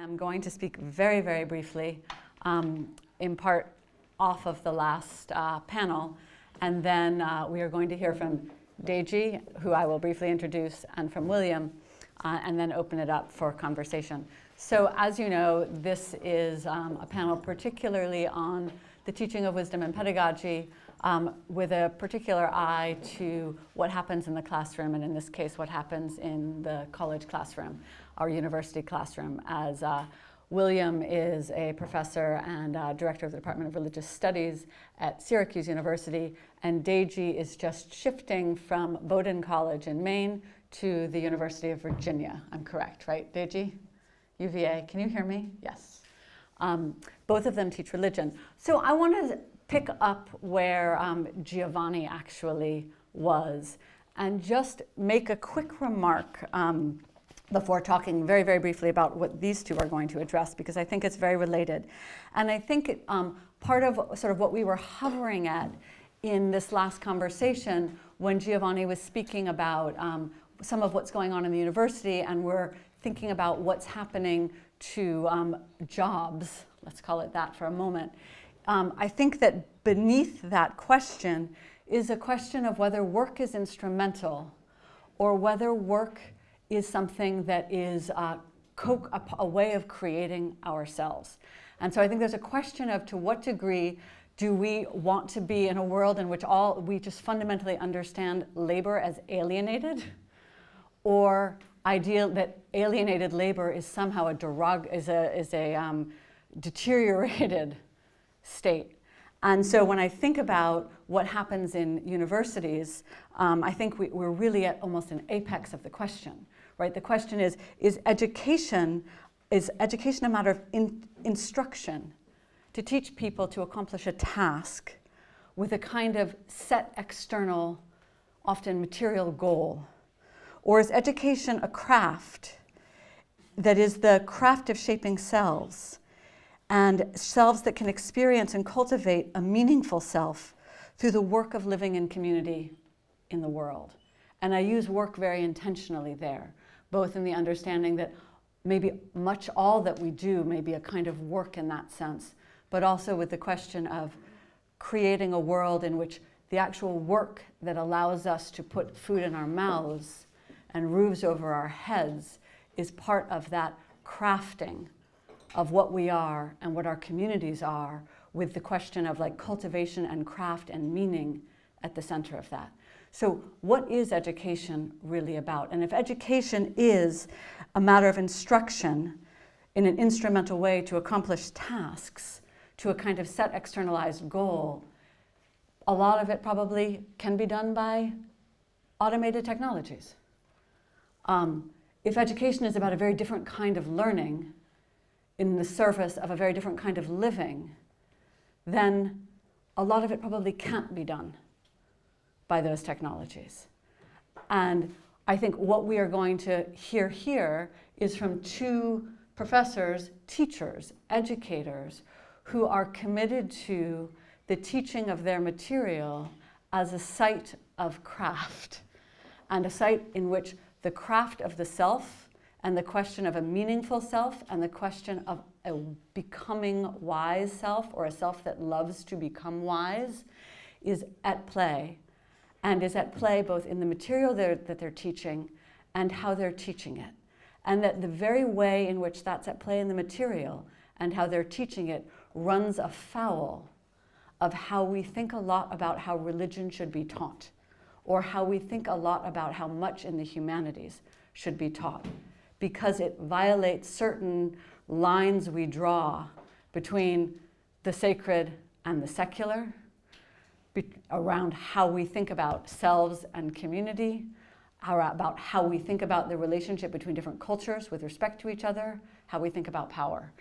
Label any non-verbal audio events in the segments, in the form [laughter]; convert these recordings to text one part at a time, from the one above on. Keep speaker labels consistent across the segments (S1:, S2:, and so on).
S1: I'm going to speak very, very briefly, um, in part off of the last uh, panel, and then uh, we are going to hear from Deji, who I will briefly introduce, and from William, uh, and then open it up for conversation. So as you know, this is um, a panel particularly on the teaching of wisdom and pedagogy um, with a particular eye to what happens in the classroom, and in this case, what happens in the college classroom, our university classroom, as uh, William is a professor and uh, director of the Department of Religious Studies at Syracuse University, and Deji is just shifting from Bowdoin College in Maine to the University of Virginia. I'm correct, right, Deji? UVA. Can you hear me? Yes. Um, both of them teach religion. So I want to pick up where um, Giovanni actually was and just make a quick remark um, before talking very, very briefly about what these two are going to address because I think it's very related. And I think um, part of sort of what we were hovering at in this last conversation when Giovanni was speaking about um, some of what's going on in the university and we're thinking about what's happening to um, jobs, let's call it that for a moment, um, I think that beneath that question is a question of whether work is instrumental or whether work is something that is uh, a, a way of creating ourselves. And so I think there's a question of to what degree do we want to be in a world in which all we just fundamentally understand labor as alienated or ideal that alienated labor is somehow a derog is a is a um, deteriorated state. And so when I think about what happens in universities, um, I think we, are really at almost an apex of the question, right? The question is, is education, is education a matter of in, instruction to teach people to accomplish a task with a kind of set external, often material goal? Or is education a craft that is the craft of shaping selves and selves that can experience and cultivate a meaningful self through the work of living in community in the world? And I use work very intentionally there, both in the understanding that maybe much all that we do may be a kind of work in that sense, but also with the question of creating a world in which the actual work that allows us to put food in our mouths and roofs over our heads is part of that crafting of what we are and what our communities are with the question of like cultivation and craft and meaning at the center of that. So what is education really about? And if education is a matter of instruction in an instrumental way to accomplish tasks, to a kind of set externalized goal, a lot of it probably can be done by automated technologies. Um, if education is about a very different kind of learning in the service of a very different kind of living, then a lot of it probably can't be done by those technologies. And I think what we are going to hear here is from two professors, teachers, educators, who are committed to the teaching of their material as a site of craft and a site in which the craft of the self and the question of a meaningful self and the question of a becoming wise self or a self that loves to become wise is at play and is at play both in the material they're, that they're teaching and how they're teaching it. And that the very way in which that's at play in the material and how they're teaching it runs afoul of how we think a lot about how religion should be taught or how we think a lot about how much in the humanities should be taught because it violates certain lines we draw between the sacred and the secular, around how we think about selves and community, about how we think about the relationship between different cultures with respect to each other, how we think about power.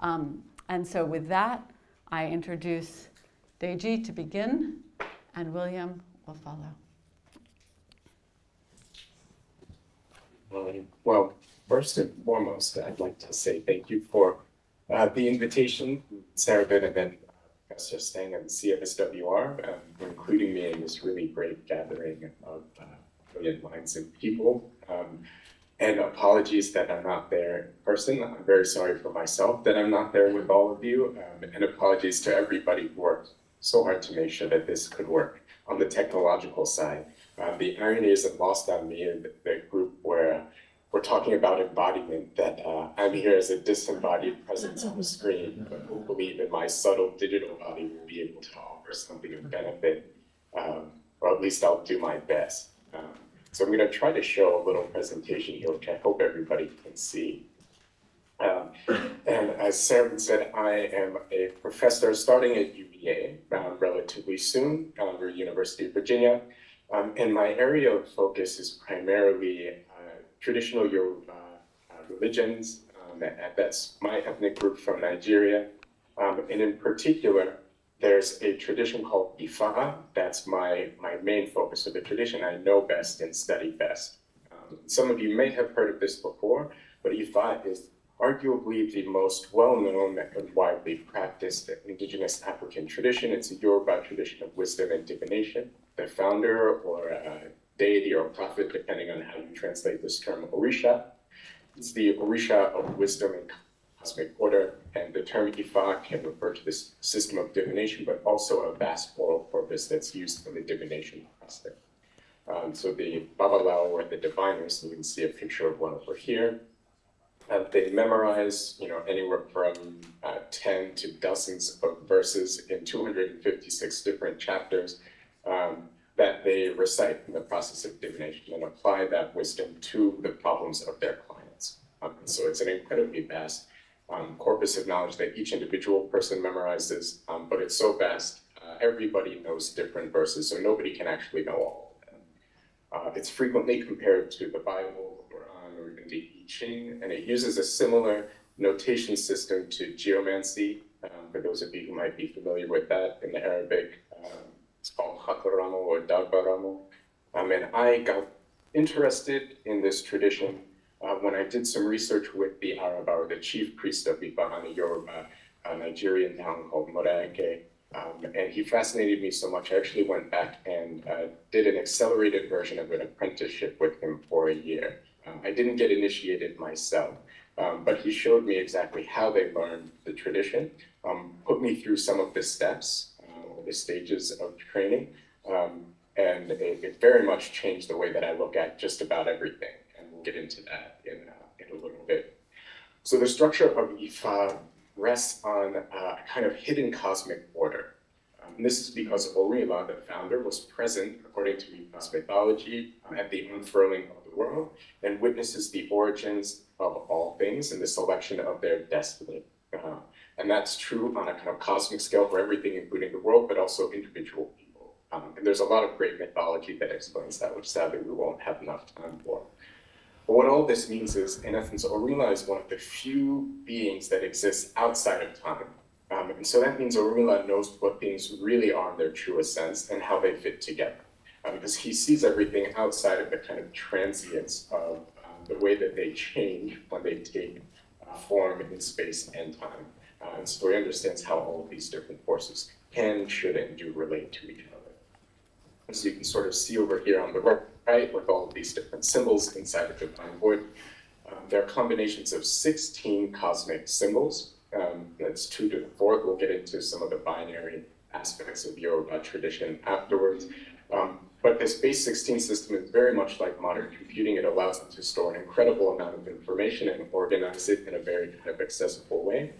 S1: Um, and so with that, I introduce Deji to begin, and William will follow.
S2: Well, first and foremost, I'd like to say thank you for uh, the invitation, Sarah Good and then uh, Professor Stang and CSWR um, for including me in this really great gathering of uh, brilliant minds and people. Um, and apologies that I'm not there in person. I'm very sorry for myself that I'm not there with all of you, um, and apologies to everybody who worked so hard to make sure that this could work on the technological side. Uh, the irony isn't lost on me in the, the group where we're talking about embodiment, that uh, I'm here as a disembodied presence on the screen, but who believe in my subtle digital body will be able to offer something of benefit, um, or at least I'll do my best. Um, so I'm going to try to show a little presentation here, which I hope everybody can see. Um, and as Sarah said, I am a professor starting at UVA uh, relatively soon, uh, University of Virginia. Um, and my area of focus is primarily uh, traditional Yoruba uh, religions. Um, that's my ethnic group from Nigeria. Um, and in particular, there's a tradition called Ifa. That's my, my main focus. So the tradition I know best and study best. Um, some of you may have heard of this before, but Ifa is arguably the most well-known and widely practiced indigenous African tradition. It's a Yoruba tradition of wisdom and divination. The founder or a deity or a prophet, depending on how you translate this term, Orisha, is the Orisha of wisdom and cosmic order, and the term Ifa can refer to this system of divination, but also a vast oral corpus that's used in the divination process. Um, so the Babalawo or the diviners, you can see a picture of one over here, uh, they memorize, you know, anywhere from uh, 10 to dozens of verses in 256 different chapters um, that they recite in the process of divination and apply that wisdom to the problems of their clients. Um, so it's an incredibly vast um, corpus of knowledge that each individual person memorizes, um, but it's so vast, uh, everybody knows different verses, so nobody can actually know all of them. Uh, it's frequently compared to the Bible, Quran, or even the Ching, and it uses a similar notation system to geomancy. Um, for those of you who might be familiar with that in the Arabic, it's called Khataramo or Darbaramo. Um, and I got interested in this tradition uh, when I did some research with the Araba, the chief priest of Ibahani Yoruba, a Nigerian town called Morenike. Um, and he fascinated me so much, I actually went back and uh, did an accelerated version of an apprenticeship with him for a year. Um, I didn't get initiated myself, um, but he showed me exactly how they learned the tradition, um, put me through some of the steps, stages of training, um, and it, it, very much changed the way that I look at just about everything. And we'll get into that in, uh, in a little bit. So the structure of Ifa rests on uh, a kind of hidden cosmic order. Um, this is because Orunmila, the founder, was present, according to Ifa's mythology, at the unfurling of the world and witnesses the origins of all things and the selection of their destiny. Uh, and that's true on a kind of cosmic scale for everything, including the world, but also individual people. Um, and there's a lot of great mythology that explains that, which sadly we won't have enough time for. But what all this means is, in essence, Orunmila is one of the few beings that exists outside of time. Um, and so that means Orunmila knows what things really are in their truest sense and how they fit together uh, because he sees everything outside of the kind of transience of um, the way that they change when they take uh, form in space and time. Uh, and so he understands how all of these different forces can, should, and do relate to each other. And so you can sort of see over here on the right with all of these different symbols inside of the divine void. Um, there are combinations of 16 cosmic symbols. Um, that's two to the fourth. We'll get into some of the binary aspects of Yoruba tradition afterwards. Um, but this base 16 system is very much like modern computing. It allows them to store an incredible amount of information and organize it in a very kind of accessible way.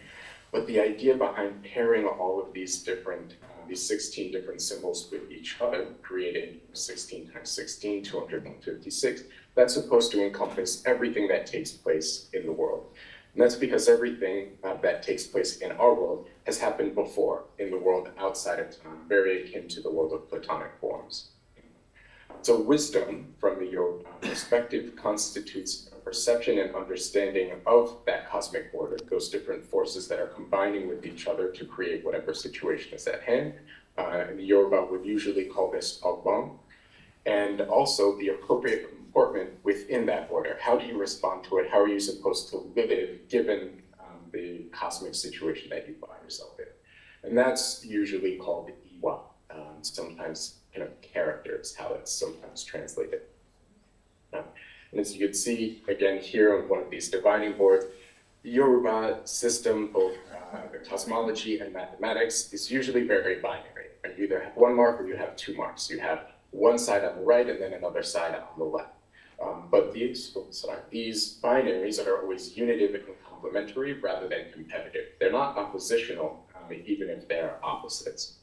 S2: But the idea behind pairing all of these different, uh, these 16 different symbols with each other, creating 16 times 16, 256, that's supposed to encompass everything that takes place in the world. And that's because everything uh, that takes place in our world has happened before in the world outside of time, very akin to the world of Platonic forms. So wisdom, from the Yoruba perspective, constitutes perception and understanding of that cosmic order, those different forces that are combining with each other to create whatever situation is at hand. Uh, and the Yoruba would usually call this Ogbon. And also the appropriate comportment within that order. How do you respond to it? How are you supposed to live given um, the cosmic situation that you find yourself in? And that's usually called Iwa. Um, sometimes kind of characters, how it's sometimes translated. Now, And as you can see, again, here on one of these dividing boards, the Yoruba system, both uh, cosmology and mathematics, is usually very binary. You either have one mark or you have two marks. You have one side on the right and then another side on the left. Um, but these, oh, sorry, these binaries are always unitive and complementary rather than competitive. They're not oppositional, um, even if they're opposites.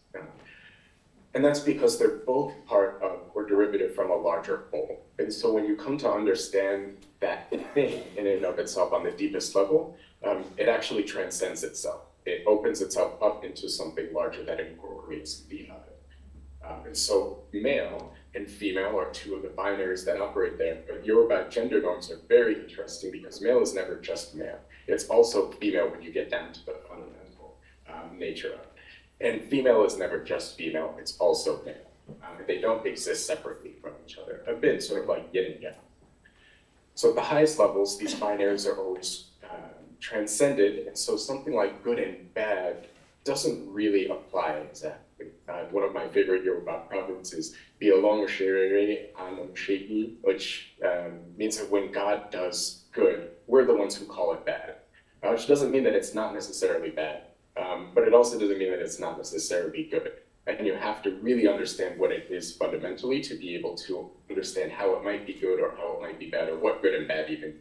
S2: And that's because they're both part of or derivative from a larger whole. And so when you come to understand that thing in and of itself on the deepest level, um, it actually transcends itself. It opens itself up into something larger that incorporates the other. Um, and so male and female are two of the binaries that operate there. But Yoruba gender norms are very interesting because male is never just male. It's also female when you get down to the fundamental um, nature of it. And female is never just female, it's also male. Um, they don't exist separately from each other, a bit sort of like yin and yang. So at the highest levels, these binaries are always uh, transcended, and so something like good and bad doesn't really apply exactly. Uh, one of my favorite Yoruba proverbs is Biolongoshere Anomshei, which um, means that when God does good, we're the ones who call it bad. Uh, which doesn't mean that it's not necessarily bad, um, but it also doesn't mean that it's not necessarily good. And you have to really understand what it is fundamentally to be able to understand how it might be good or how it might be bad or what good and bad even.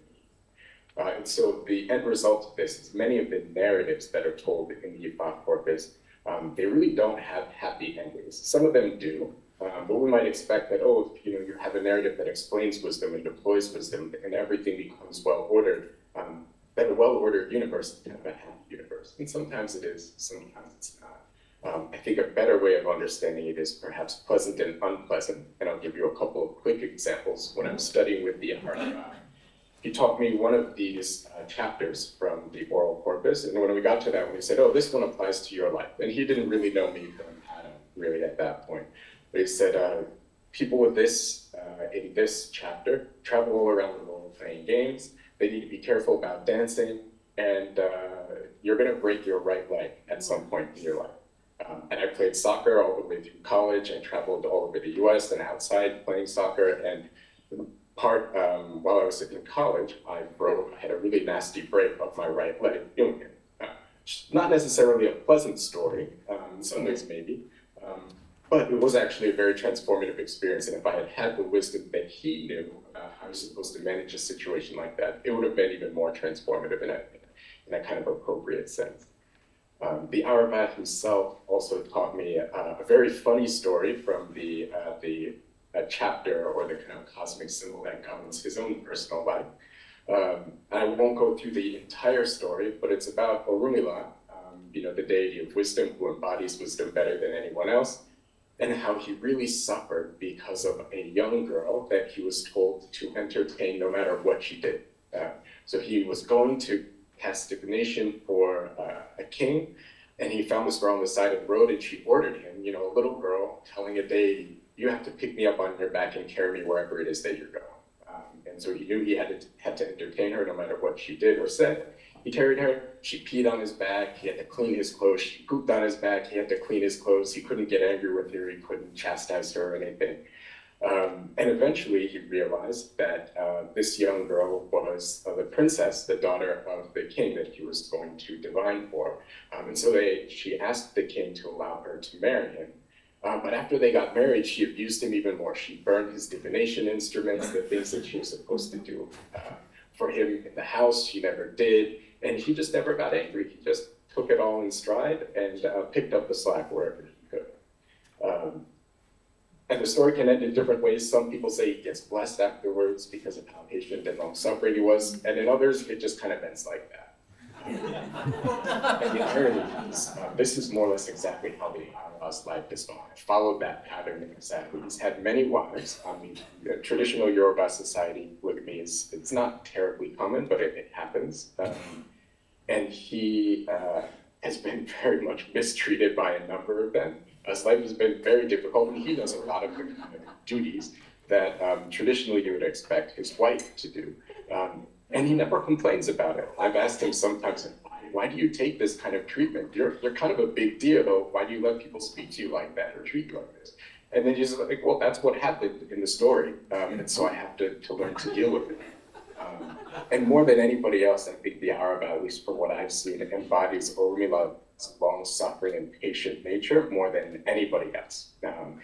S2: Uh, and so the end result of this is many of the narratives that are told in the Ifa corpus, um, they really don't have happy endings. Some of them do, um, but we might expect that, oh, you know, you have a narrative that explains wisdom and deploys wisdom and everything becomes well ordered. Um, that a well-ordered universe is kind of a happy universe. And sometimes it is, sometimes it's not. Um, I think a better way of understanding it is perhaps pleasant and unpleasant. And I'll give you a couple of quick examples. When I'm studying with the Araba, he taught me one of these uh, chapters from the oral corpus. And when we got to that one, he said, oh, this one applies to your life. And he didn't really know me from Adam, really, at that point. But he said, uh, people with this, uh, in this chapter, travel all around the world playing games. They need to be careful about dancing, and uh, you're going to break your right leg at some point in your life. Um, and I played soccer all the way through college. I traveled all over the U.S. and outside playing soccer. And part um, while I was in college, I broke. I had a really nasty break of my right leg. You know, uh, not necessarily a pleasant story. Um, in some ways, maybe. But it was actually a very transformative experience. And if I had had the wisdom that he knew uh, how I was supposed to manage a situation like that, it would have been even more transformative in a, in a kind of appropriate sense. Um, the Araba himself also taught me uh, a very funny story from the, uh, the uh, chapter or the kind of cosmic symbol that governs his own personal life. Um, I won't go through the entire story, but it's about Orunmila, um, you know, the deity of wisdom who embodies wisdom better than anyone else and how he really suffered because of a young girl that he was told to entertain no matter what she did. Uh, so he was going to cast divination for uh, a king, and he found this girl on the side of the road, and she ordered him, you know, a little girl telling a deity, "You have to pick me up on your back and carry me wherever it is that you're going." Um, and so he knew he had to had to entertain her no matter what she did or said. He carried her. She peed on his back. He had to clean his clothes. She pooped on his back. He had to clean his clothes. He couldn't get angry with her. He couldn't chastise her or anything. Um, and eventually he realized that uh, this young girl was uh, the princess, the daughter of the king that he was going to divine for. Um, and so they, she asked the king to allow her to marry him. Um, but after they got married, she abused him even more. She burned his divination instruments, the things that she was supposed to do uh, for him in the house, she never did. And he just never got angry. He just took it all in stride and uh, picked up the slack wherever he could. Um, and the story can end in different ways. Some people say he gets blessed afterwards because of how patient and long suffering he was, and in others, it just kind of ends like that. [laughs] and the irony is, uh, this is more or less exactly how the Araba's life is going. Followed that pattern exactly. He's had many wives. I mean, the traditional Yoruba society, with me, is it's not terribly common, but it, it happens. Um, and he uh, has been very much mistreated by a number of them. His life has been very difficult, and he does a lot of the kind of duties that um, traditionally you would expect his wife to do. Um, and he never complains about it. I've asked him sometimes, why do you take this kind of treatment? You're, you're kind of a big deal. Why do you let people speak to you like that or treat you like this? And then she's like, well, that's what happened in the story. Um, and so I have to, to learn to deal with it. And more than anybody else, I think the Araba, at least from what I've seen, embodies Orunmila's long suffering and patient nature more than anybody else. Um,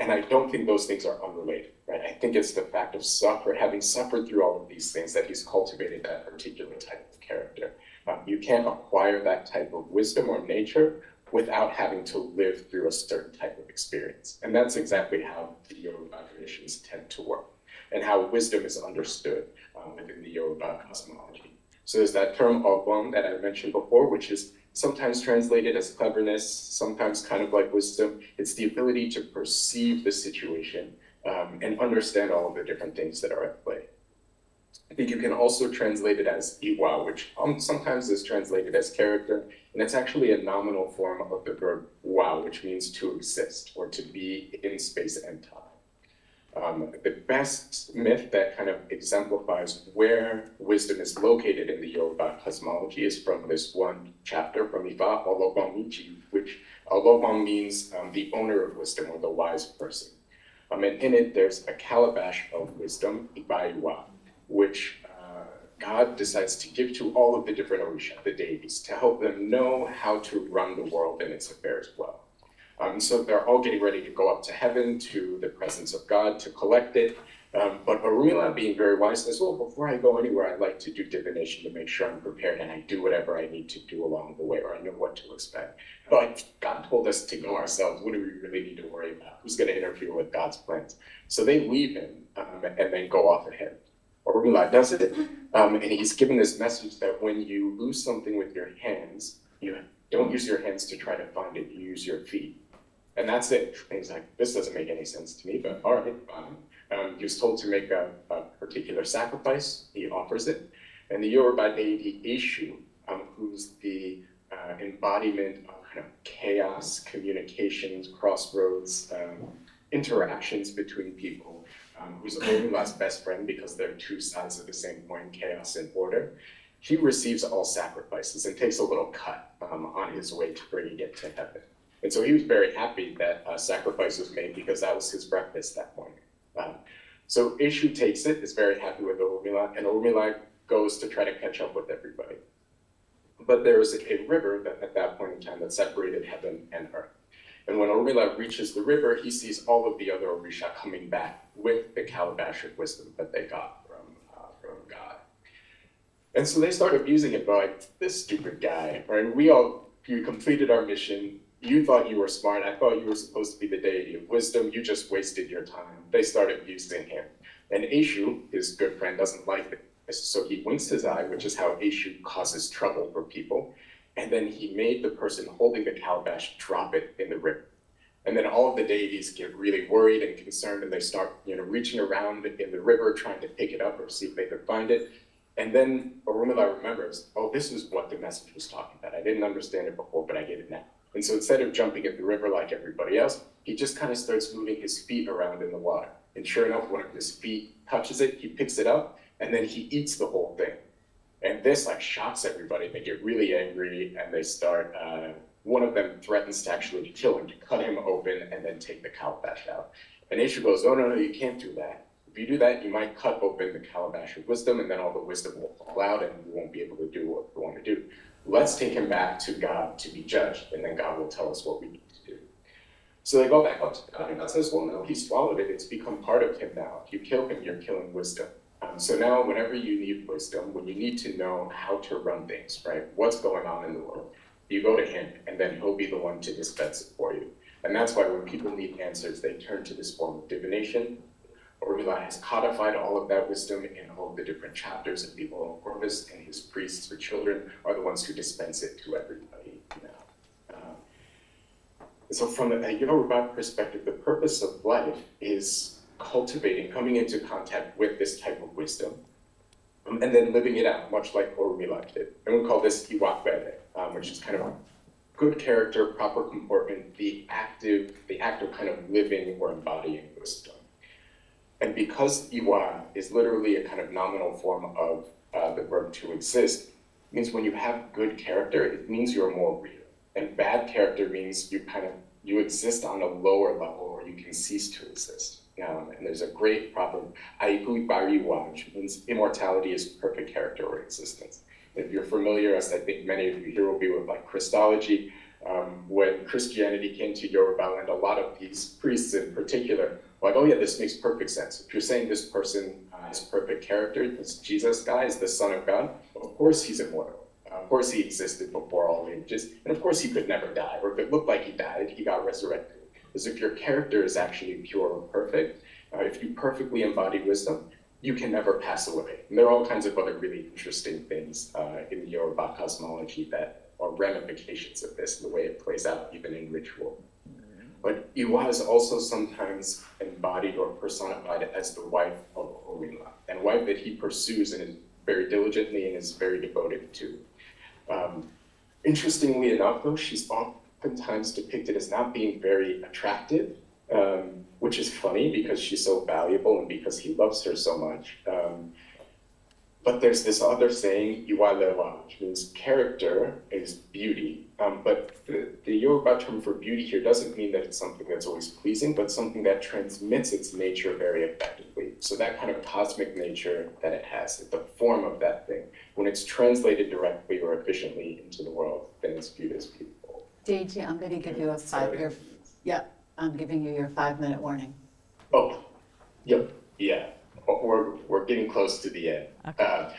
S2: and I don't think those things are unrelated, right? I think it's the fact of suffer, having suffered through all of these things that he's cultivated that particular type of character. Um, you can't acquire that type of wisdom or nature without having to live through a certain type of experience. And that's exactly how the Yoruba traditions tend to work and how wisdom is understood um, within the Yoruba cosmology. So there's that term ogbon that I mentioned before, which is sometimes translated as cleverness, sometimes kind of like wisdom. It's the ability to perceive the situation um, and understand all of the different things that are at play. I think you can also translate it as iwa, which um, sometimes is translated as character, and it's actually a nominal form of the verb wa, which means to exist or to be in space and time. Um, the best myth that kind of exemplifies where wisdom is located in the Yoruba cosmology is from this one chapter from Ifa Ologbonmiji, which Ologbon means um, the owner of wisdom or the wise person. Um, and in it, there's a calabash of wisdom, Iba Ibaiwa, which uh, God decides to give to all of the different Orisha, the deities, to help them know how to run the world and its affairs well. Um, so they're all getting ready to go up to heaven, to the presence of God, to collect it. Um, but Orunmila, being very wise, says, well, before I go anywhere, I'd like to do divination to make sure I'm prepared and I do whatever I need to do along the way, or I know what to expect. But God told us to go ourselves. What do we really need to worry about? Who's going to interfere with God's plans? So they leave him um, and then go off ahead. Orunmila does it, um, and he's given this message that when you lose something with your hands, you don't use your hands to try to find it, you use your feet. And that's it. And he's like, this doesn't make any sense to me, but all right, fine. Um, he was told to make a, a, particular sacrifice. He offers it. And the Yoruba deity Eshu, um, who's the uh, embodiment of kind of chaos, communications, crossroads, um, interactions between people, um, who's Orunmila's best friend because they're two sides of the same coin, chaos and order. He receives all sacrifices and takes a little cut um, on his way to bringing it to heaven. And so he was very happy that a sacrifice was made because that was his breakfast that morning. Um, so Eshu takes it, is very happy with Orunmila, and Orunmila goes to try to catch up with everybody. But there was a, river that at that point in time that separated heaven and earth. And when Orunmila reaches the river, he sees all of the other Orisha coming back with the calabash of wisdom that they got from, uh, from God. And so they start abusing it by like, this stupid guy, right? We all, we completed our mission, you thought you were smart. I thought you were supposed to be the deity of wisdom. You just wasted your time. They started using him. And Eshu, his good friend, doesn't like it. So he winks his eye, which is how Eshu causes trouble for people. And then he made the person holding the calabash drop it in the river. And then all of the deities get really worried and concerned, and they start, you know, reaching around in the river trying to pick it up or see if they could find it. And then Orunmila remembers, oh, this is what the message was talking about. I didn't understand it before, but I get it now. And so instead of jumping in the river like everybody else, he just kind of starts moving his feet around in the water. And sure enough, one of his feet touches it, he picks it up, and then he eats the whole thing. And this like shocks everybody. They get really angry and they start, uh, one of them threatens to actually kill him, to cut him open and then take the calabash out. And Eshu goes, oh no, no, you can't do that. If you do that, you might cut open the calabash of wisdom and then all the wisdom will fall out and you won't be able to do what you want to do let's take him back to God to be judged, and then God will tell us what we need to do. So they go back up to God, and God says, Well, no, he swallowed it. It's become part of him now. If you kill him, you're killing wisdom. Um, so now, whenever you need wisdom, when you need to know how to run things, right, what's going on in the world, you go to him, and then he'll be the one to dispense it for you. And that's why when people need answers, they turn to this form of divination, Orunmila has codified all of that wisdom in all of the different chapters, of the people Corpus, and his priests or children are the ones who dispense it to everybody now. Um, so from a Yoruba perspective, the purpose of life is cultivating, coming into contact with this type of wisdom, um, and then living it out, much like Orunmila did. And we call this Iwakwere, um, which is kind of a good character, proper comportment, the active, the act of kind of living or embodying wisdom. And because Iwa is literally a kind of nominal form of uh, the verb to exist, means when you have good character, it means you're more real. And bad character means you kind of you exist on a lower level or you can cease to exist. Um, and there's a great proverb, Aigu Bariwa, which means immortality is perfect character or existence. If you're familiar, as I think many of you here will be with like Christology, um, when Christianity came to Yoruba land, a lot of these priests in particular like, oh yeah, this makes perfect sense. If you're saying this person uh, has perfect character, this Jesus guy is the son of God, of course he's immortal. Of course he existed before all ages, and of course he could never die, or if it looked like he died, he got resurrected. Because if your character is actually pure or perfect, uh, if you perfectly embody wisdom, you can never pass away. And there are all kinds of other really interesting things uh, in the Yoruba cosmology that are ramifications of this, the way it plays out even in ritual. But Iwa is also sometimes embodied or personified as the wife of Orunmila, and wife that he pursues and is very diligently and is very devoted to. Um, interestingly enough, though, she's oftentimes depicted as not being very attractive, um, which is funny because she's so valuable and because he loves her so much. Um, but there's this other saying, iwalewa, which means character is beauty. Um, but the, the Yoruba term for beauty here doesn't mean that it's something that's always pleasing, but something that transmits its nature very effectively. So that kind of cosmic nature that it has, the form of that thing, when it's translated directly or efficiently into the world, then it's viewed as beautiful.
S3: Deji, I'm gonna give you a five, yeah, I'm giving you your five-minute warning.
S2: Oh, yep, yeah we're, we're getting close to the end. Okay. Uh,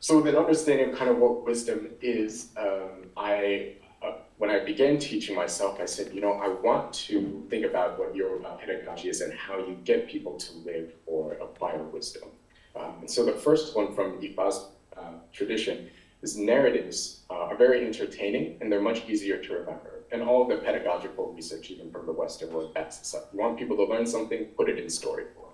S2: so with an understanding of kind of what wisdom is, um, I uh, when I began teaching myself, I said, you know, I want to think about what your pedagogy is and how you get people to live or acquire wisdom. Um, and so the first one from Ifa's uh, tradition is narratives uh, are very entertaining and they're much easier to remember. And all of the pedagogical research, even from the Western world, backs this up. You want people to learn something, put it in story form.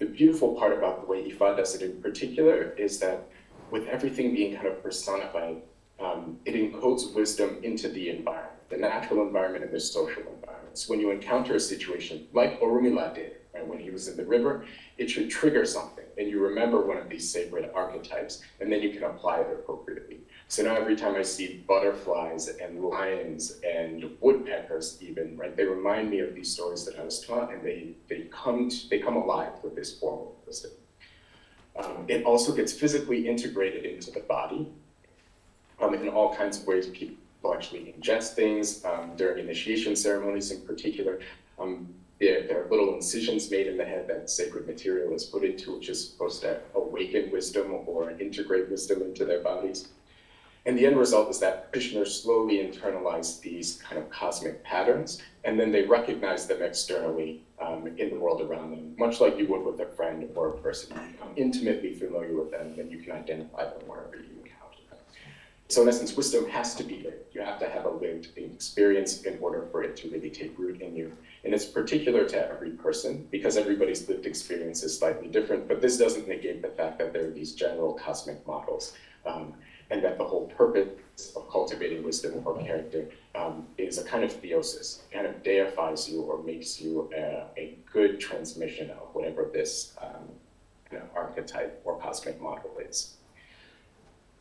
S2: The beautiful part about the way Ifa does it in particular is that with everything being kind of personified, um, it encodes wisdom into the environment, the natural environment and the social environment. So when you encounter a situation like Orunmila did, right, when he was in the river, it should trigger something, and you remember one of these sacred archetypes, and then you can apply it appropriately. So now every time I see butterflies and lions and woodpeckers even, right, they remind me of these stories that I was taught and they, they, come, to, they come alive with this formal wisdom. Um, it also gets physically integrated into the body um, in all kinds of ways. People actually ingest things um, during initiation ceremonies in particular. Um, there, there, are little incisions made in the head that sacred material is put into, which is supposed to awaken wisdom or integrate wisdom into their bodies. And the end result is that practitioners slowly internalize these kind of cosmic patterns, and then they recognize them externally um, in the world around them, much like you would with a friend or a person. You become intimately familiar with them, and you can identify them wherever you encounter them. So in essence, wisdom has to be lived. You have to have a lived experience in order for it to really take root in you. And it's particular to every person because everybody's lived experience is slightly different, but this doesn't negate the fact that there are these general cosmic models. Um, and that the whole purpose of cultivating wisdom or character um, is a kind of theosis, kind of deifies you or makes you a, a good transmission of whatever this um, kind of archetype or cosmic model is.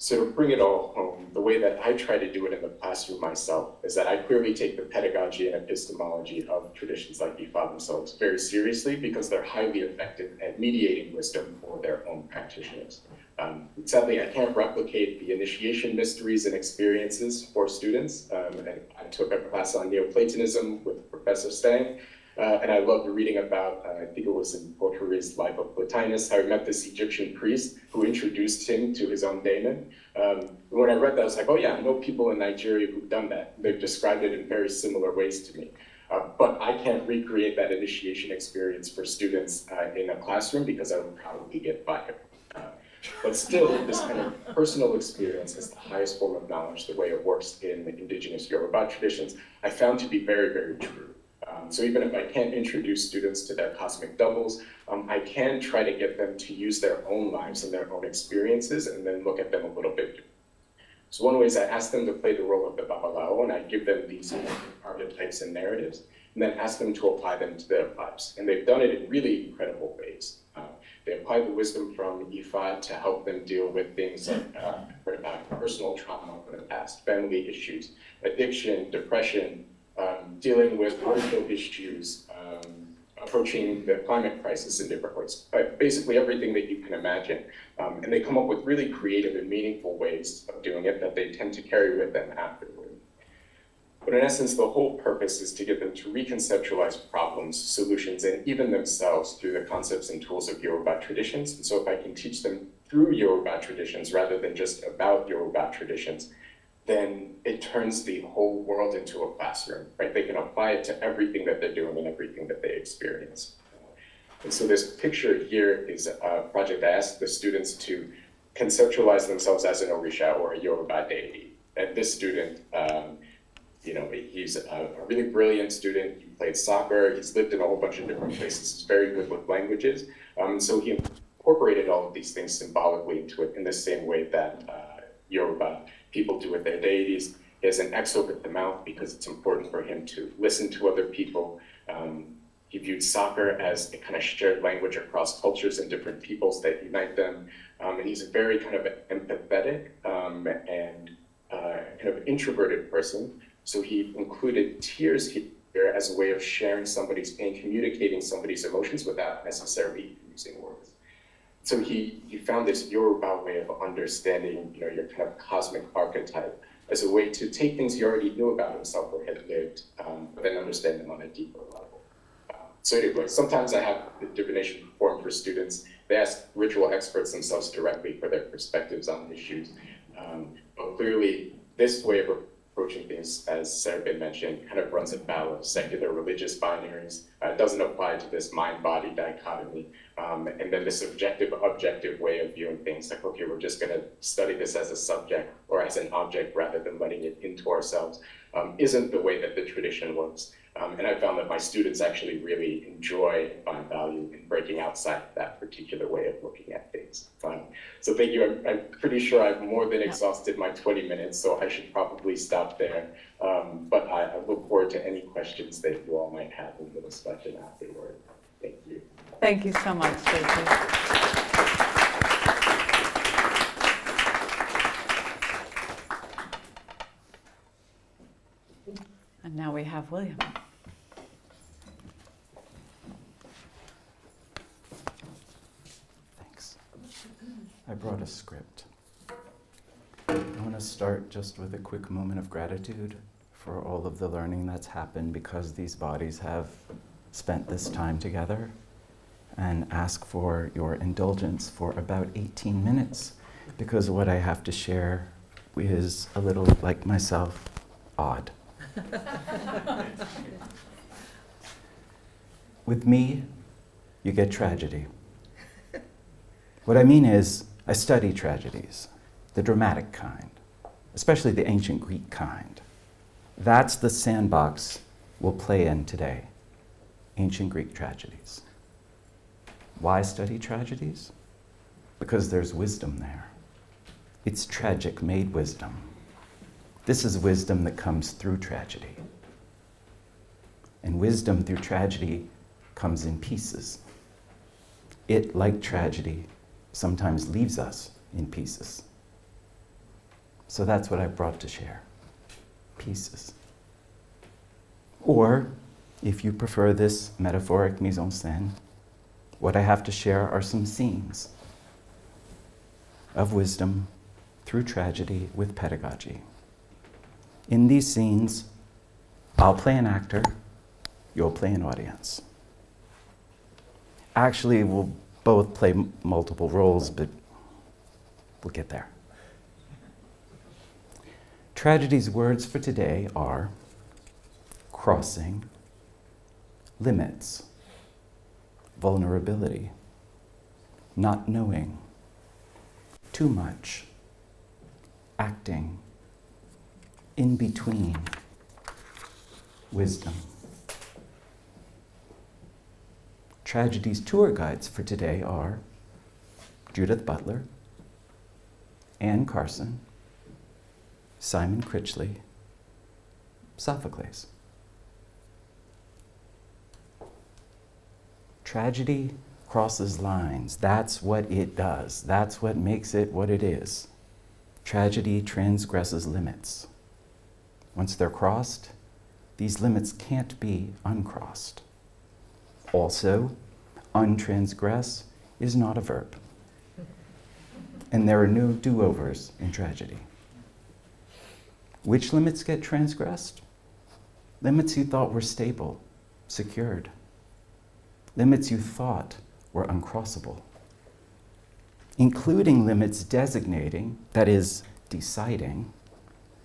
S2: So to bring it all home, the way that I try to do it in the classroom myself is that I clearly take the pedagogy and epistemology of traditions like Ifa themselves very seriously because they're highly effective at mediating wisdom for their own practitioners. Um, sadly, I can't replicate the initiation mysteries and experiences for students. Um, I, I, took a class on Neoplatonism with Professor Stang, uh, and I loved reading about, uh, I think it was in Porphyry's Life of Plotinus, how he met this Egyptian priest who introduced him to his own daemon. Um, when I read that, I was like, oh yeah, I know people in Nigeria who've done that. They've described it in very similar ways to me. Uh, but I can't recreate that initiation experience for students uh, in a classroom because I would probably get fired. But still, this kind of personal experience is the highest form of knowledge, the way it works in the indigenous Yoruba traditions, I found to be very, very true. Um, so even if I can't introduce students to their cosmic doubles, um, I can try to get them to use their own lives and their own experiences and then look at them a little bit so one way is I ask them to play the role of the Babalawo and I give them these archetypes and narratives and then ask them to apply them to their lives. And they've done it in really incredible ways. They apply the wisdom from Ifa to help them deal with things like uh, personal trauma from the past, family issues, addiction, depression, um, dealing with racial issues, um, approaching the climate crisis in different ways, but basically everything that you can imagine. Um, and they come up with really creative and meaningful ways of doing it that they tend to carry with them afterward. But in essence, the whole purpose is to get them to reconceptualize problems, solutions, and even themselves through the concepts and tools of Yoruba traditions. And so if I can teach them through Yoruba traditions rather than just about Yoruba traditions, then it turns the whole world into a classroom, right? They can apply it to everything that they're doing and everything that they experience. And so this picture here is a project I asked the students to conceptualize themselves as an Orisha or a Yoruba deity. And this student, um, you know, he's a, a, really brilliant student. He played soccer. He's lived in a whole bunch of different places. He's very good with languages. Um, so he incorporated all of these things symbolically into it in the same way that uh, Yoruba people do with their deities. He has an X over the mouth because it's important for him to listen to other people. Um, he viewed soccer as a kind of shared language across cultures and different peoples that unite them. Um, and he's a very kind of empathetic um, and uh, kind of introverted person. So he included tears here as a way of sharing somebody's pain, communicating somebody's emotions without necessarily using words. So he, he found this Yoruba way of understanding, you know, your kind of cosmic archetype as a way to take things he already knew about himself or had lived, um, but then understand them on a deeper level. Um, so anyway, sometimes I have the divination performed for students. They ask ritual experts themselves directly for their perspectives on issues. Um, but clearly, this way of approaching things, as Sarah mentioned, kind of runs afoul of secular religious binaries. Uh, doesn't apply to this mind-body dichotomy. Um, and then the subjective, objective way of viewing things, like, okay, we're just going to study this as a subject or as an object rather than letting it into ourselves, um, isn't the way that the tradition works. Um, and I found that my students actually really enjoy and find value in breaking outside that particular way of looking at. So thank you. I'm, I'm, pretty sure I've more than exhausted my 20 minutes, so I should probably stop there. Um, but I, I, look forward to any questions that you all might have in the discussion afterward. Thank you.
S1: Thank you so much, Stacey. And now we have William.
S4: Thanks. I brought a script. I want to start just with a quick moment of gratitude for all of the learning that's happened because these bodies have spent this time together and ask for your indulgence for about 18 minutes because what I have to share is a little like myself odd. [laughs] With me, you get tragedy. What I mean is, I study tragedies, the dramatic kind, especially the ancient Greek kind. That's the sandbox we'll play in today ancient Greek tragedies. Why study tragedies? Because there's wisdom there. It's tragic made wisdom. This is wisdom that comes through tragedy. And wisdom through tragedy comes in pieces. It, like tragedy, sometimes leaves us in pieces. So that's what I brought to share pieces. Or, if you prefer this metaphoric mise en scène, what I have to share are some scenes of wisdom through tragedy with pedagogy. In these scenes, I'll play an actor, you'll play an audience. Actually, we'll both play multiple roles, but we'll get there. Tragedy's words for today are crossing, limits, vulnerability, not knowing, too much, acting in between wisdom. Tragedy's tour guides for today are Judith Butler, Anne Carson, Simon Critchley, Sophocles. Tragedy crosses lines. That's what it does. That's what makes it what it is. Tragedy transgresses limits. Once they're crossed, these limits can't be uncrossed. Also, untransgress is not a verb. And there are no do overs in tragedy. Which limits get transgressed? Limits you thought were stable, secured. Limits you thought were uncrossable. Including limits designating, that is, deciding,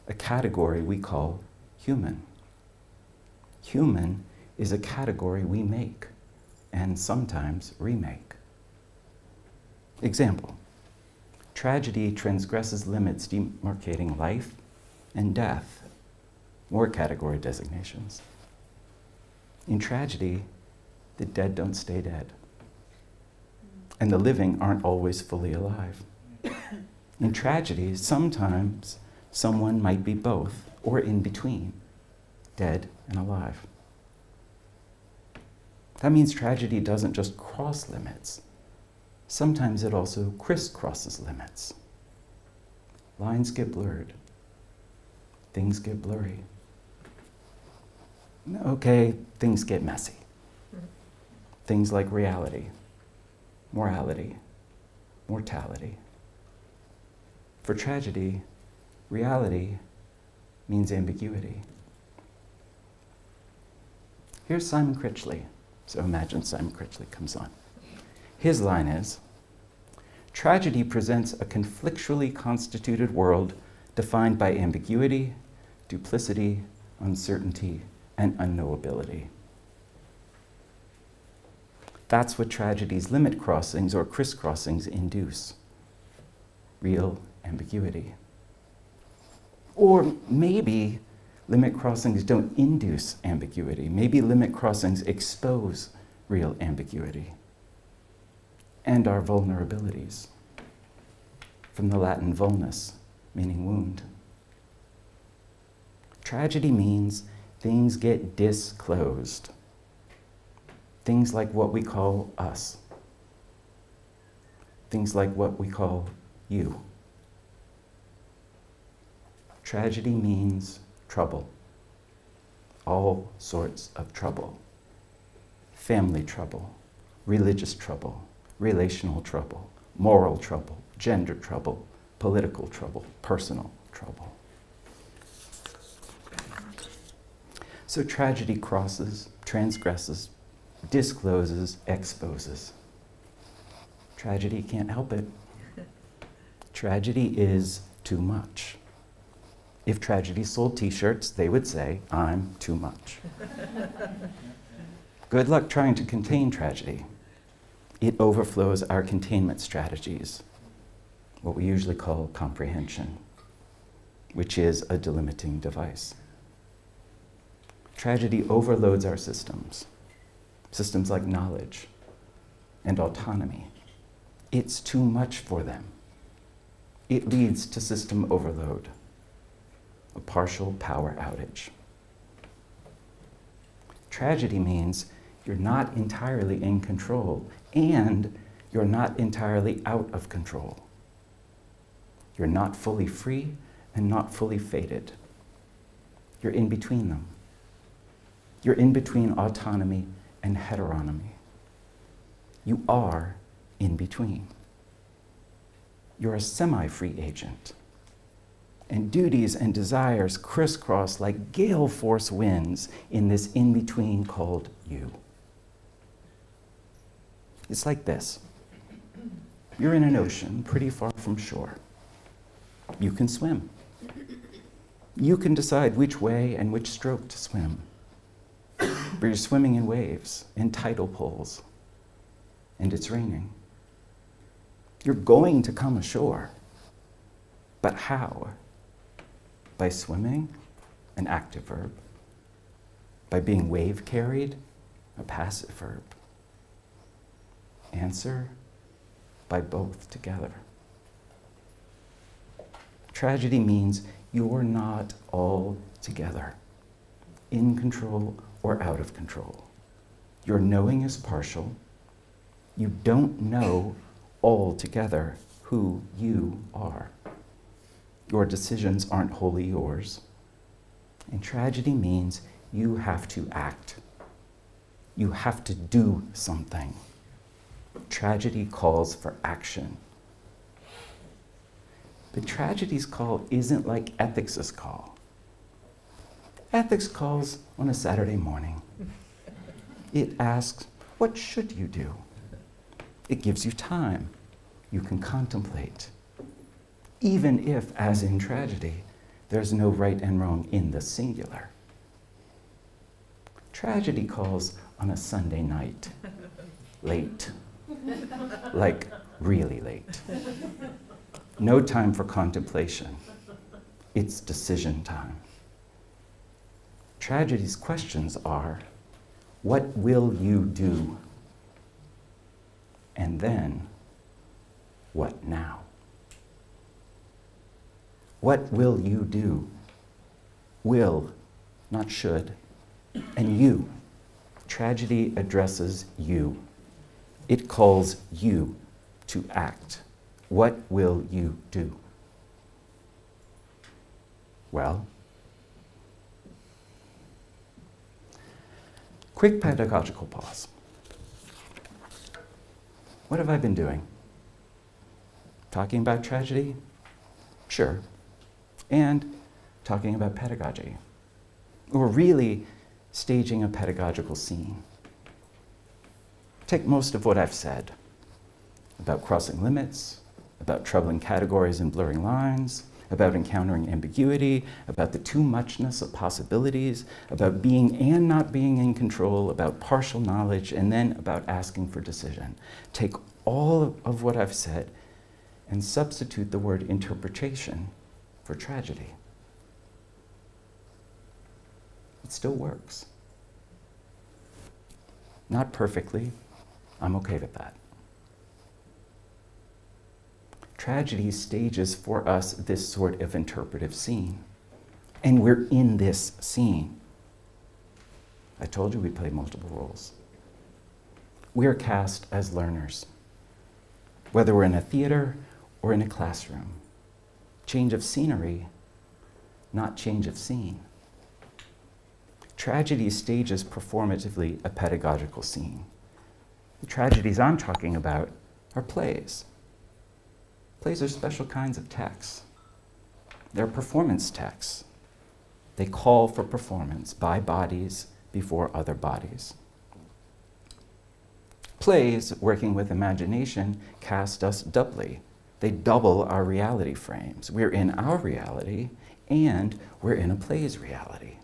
S4: a category we call human. Human is a category we make and sometimes remake. Example Tragedy transgresses limits demarcating life and death, more category designations. In tragedy, the dead don't stay dead, and the living aren't always fully alive. In tragedy, sometimes someone might be both or in between, dead and alive. That means tragedy doesn't just cross limits, sometimes it also crisscrosses limits. Lines get blurred, things get blurry. Okay, things get messy. Mm-hmm. Things like reality, morality, mortality. For tragedy, reality means ambiguity. Here's Simon Critchley. So imagine Simon Critchley comes on. His line is Tragedy presents a conflictually constituted world defined by ambiguity, duplicity, uncertainty, and unknowability. That's what tragedy's limit crossings or crisscrossings induce real ambiguity. Or maybe limit crossings don't induce ambiguity. Maybe limit crossings expose real ambiguity and our vulnerabilities. From the Latin vulnus, meaning wound. Tragedy means things get disclosed. Things like what we call us. Things like what we call you. Tragedy means trouble. All sorts of trouble. Family trouble, religious trouble, relational trouble, moral trouble, gender trouble, political trouble, personal trouble. So tragedy crosses, transgresses, discloses, exposes. Tragedy can't help it. [laughs] Tragedy is too much. If tragedy sold t shirts, they would say, I'm too much. [laughs] Good luck trying to contain tragedy. It overflows our containment strategies, what we usually call comprehension, which is a delimiting device. Tragedy overloads our systems, systems like knowledge and autonomy. It's too much for them. It leads to system overload a partial power outage. Tragedy means you're not entirely in control and you're not entirely out of control. You're not fully free and not fully fated. You're in between them. You're in between autonomy and heteronomy. You are in between. You're a semi free agent and duties and desires crisscross like gale force winds in this in between called you. It's like this you're in an ocean pretty far from shore. You can swim. You can decide which way and which stroke to swim. [coughs] But you're swimming in waves, in tidal pools, and it's raining. You're going to come ashore. But how? By swimming, an active verb. By being wave carried, a passive verb. Answer by both together. Tragedy means you're not all together, in control or out of control. Your knowing is partial. You don't know altogether who you are. Your decisions aren't wholly yours. And tragedy means you have to act. You have to do something. Tragedy calls for action. But tragedy's call isn't like ethics' call. Ethics calls on a Saturday morning. It asks, What should you do? It gives you time. You can contemplate. Even if, as in tragedy, there's no right and wrong in the singular. Tragedy calls on a Sunday night, late, like really late. No time for contemplation. It's decision time. Tragedy's questions are what will you do? And then, what now? What will you do? Will, not should. And you. Tragedy addresses you. It calls you to act. What will you do? Well, quick pedagogical pause. What have I been doing? Talking about tragedy? Sure. And talking about pedagogy. Or really staging a pedagogical scene. Take most of what I've said about crossing limits, about troubling categories and blurring lines, about encountering ambiguity, about the too muchness of possibilities, about being and not being in control, about partial knowledge, and then about asking for decision. Take all of what I've said and substitute the word interpretation for tragedy. It still works. Not perfectly. I'm okay with that. Tragedy stages for us this sort of interpretive scene. And we're in this scene. I told you we play multiple roles. We are cast as learners, whether we're in a theater or in a classroom. Change of scenery, not change of scene. Tragedy stages performatively a pedagogical scene. The tragedies I'm talking about are plays. Plays are special kinds of texts. They're performance texts. They call for performance by bodies before other bodies. Plays, working with imagination, cast us doubly. They double our reality frames. We're in our reality and we're in a play's reality.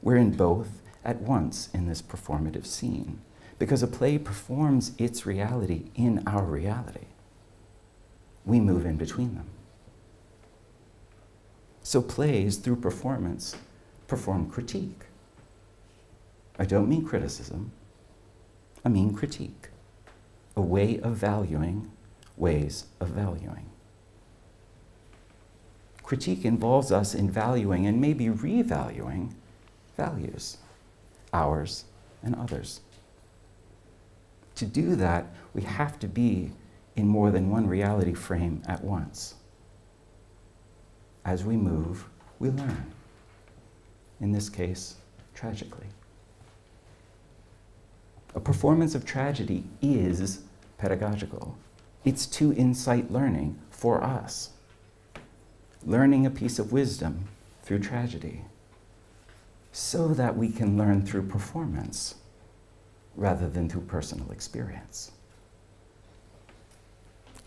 S4: We're in both at once in this performative scene because a play performs its reality in our reality. We move in between them. So plays, through performance, perform critique. I don't mean criticism, I mean critique, a way of valuing ways of valuing. Critique involves us in valuing and maybe revaluing values, ours and others. To do that, we have to be in more than one reality frame at once. As we move, we learn. In this case, tragically. A performance of tragedy is pedagogical. It's to incite learning for us. Learning a piece of wisdom through tragedy so that we can learn through performance rather than through personal experience.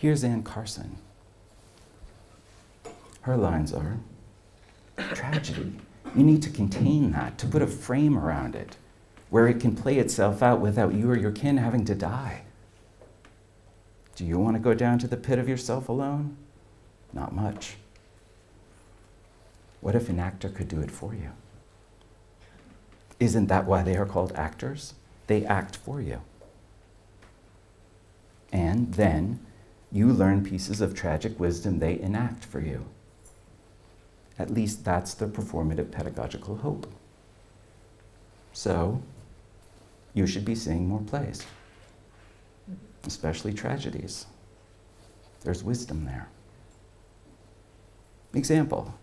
S4: Here's Anne Carson. Her lines are tragedy. You need to contain that, to put a frame around it where it can play itself out without you or your kin having to die. Do you want to go down to the pit of yourself alone? Not much. What if an actor could do it for you? Isn't that why they are called actors? They act for you. And then you learn pieces of tragic wisdom they enact for you. At least that's the performative pedagogical hope. So, you should be seeing more plays, especially tragedies. There's wisdom there. Example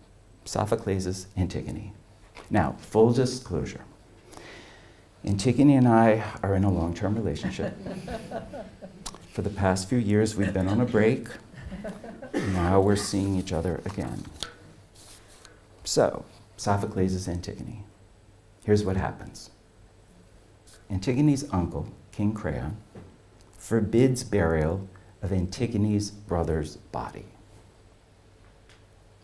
S4: Sophocles' Antigone. Now, full disclosure Antigone and I are in a long term relationship. [laughs] For the past few years, we've been on a break. Now we're seeing each other again. So, Sophocles is Antigone. Here's what happens Antigone's uncle, King Creon, forbids burial of Antigone's brother's body.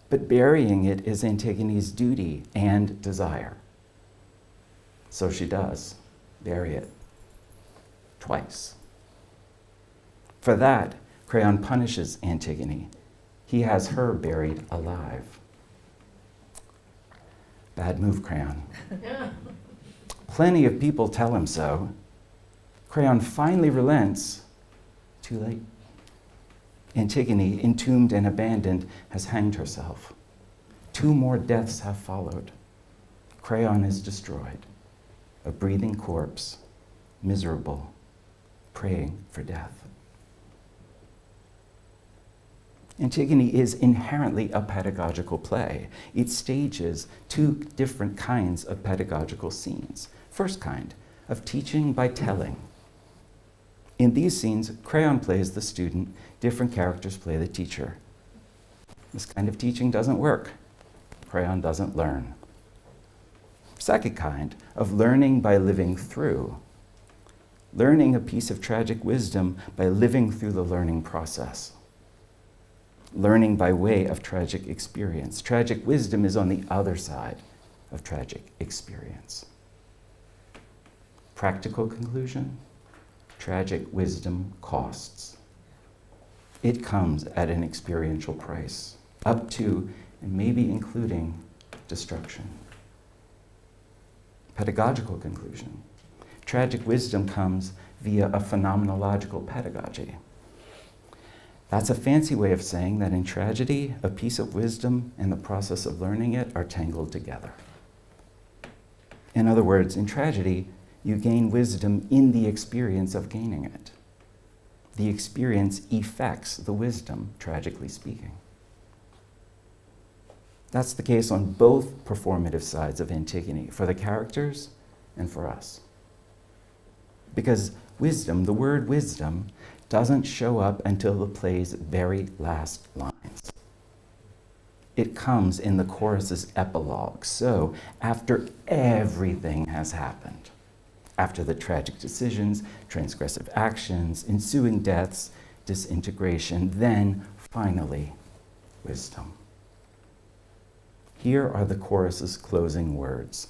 S4: But burying it is Antigone's duty and desire. So she does bury it twice. For that, Creon punishes Antigone. He has her buried alive. Bad move, Creon. [laughs] Plenty of people tell him so. Creon finally relents. Too late. Antigone, entombed and abandoned, has hanged herself. Two more deaths have followed. Creon is destroyed, a breathing corpse, miserable, praying for death. Antigone is inherently a pedagogical play. It stages two different kinds of pedagogical scenes. First kind, of teaching by telling. In these scenes, Creon plays the student, different characters play the teacher. This kind of teaching doesn't work. Creon doesn't learn. Second kind, of learning by living through. Learning a piece of tragic wisdom by living through the learning process learning by way of tragic experience. Tragic wisdom is on the other side of tragic experience. Practical conclusion tragic wisdom costs. It comes at an experiential price, up to and maybe including destruction. Pedagogical conclusion tragic wisdom comes via a phenomenological pedagogy. That's a fancy way of saying that in tragedy, a piece of wisdom and the process of learning it are tangled together. In other words, in tragedy, you gain wisdom in the experience of gaining it. The experience effects the wisdom, tragically speaking. That's the case on both performative sides of Antigone, for the characters and for us. Because wisdom, the word wisdom, doesn't show up until the play's very last lines. It comes in the chorus's epilogue. So, after everything has happened, after the tragic decisions, transgressive actions, ensuing deaths, disintegration, then finally, wisdom. Here are the chorus's closing words.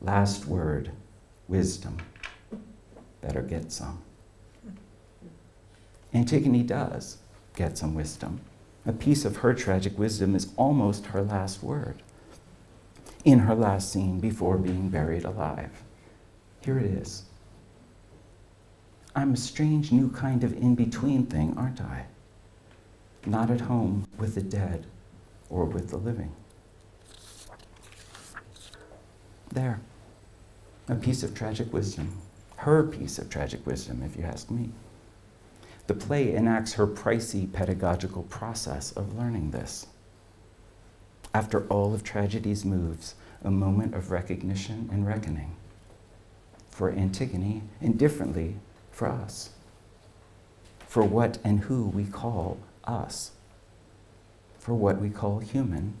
S4: Last word, wisdom. Better get some. Antigone does get some wisdom. A piece of her tragic wisdom is almost her last word in her last scene before being buried alive. Here it is. I'm a strange new kind of in between thing, aren't I? Not at home with the dead or with the living. There, a piece of tragic wisdom. Her piece of tragic wisdom, if you ask me. The play enacts her pricey pedagogical process of learning this. After all of tragedy's moves, a moment of recognition and reckoning. For Antigone, and differently for us. For what and who we call us. For what we call human,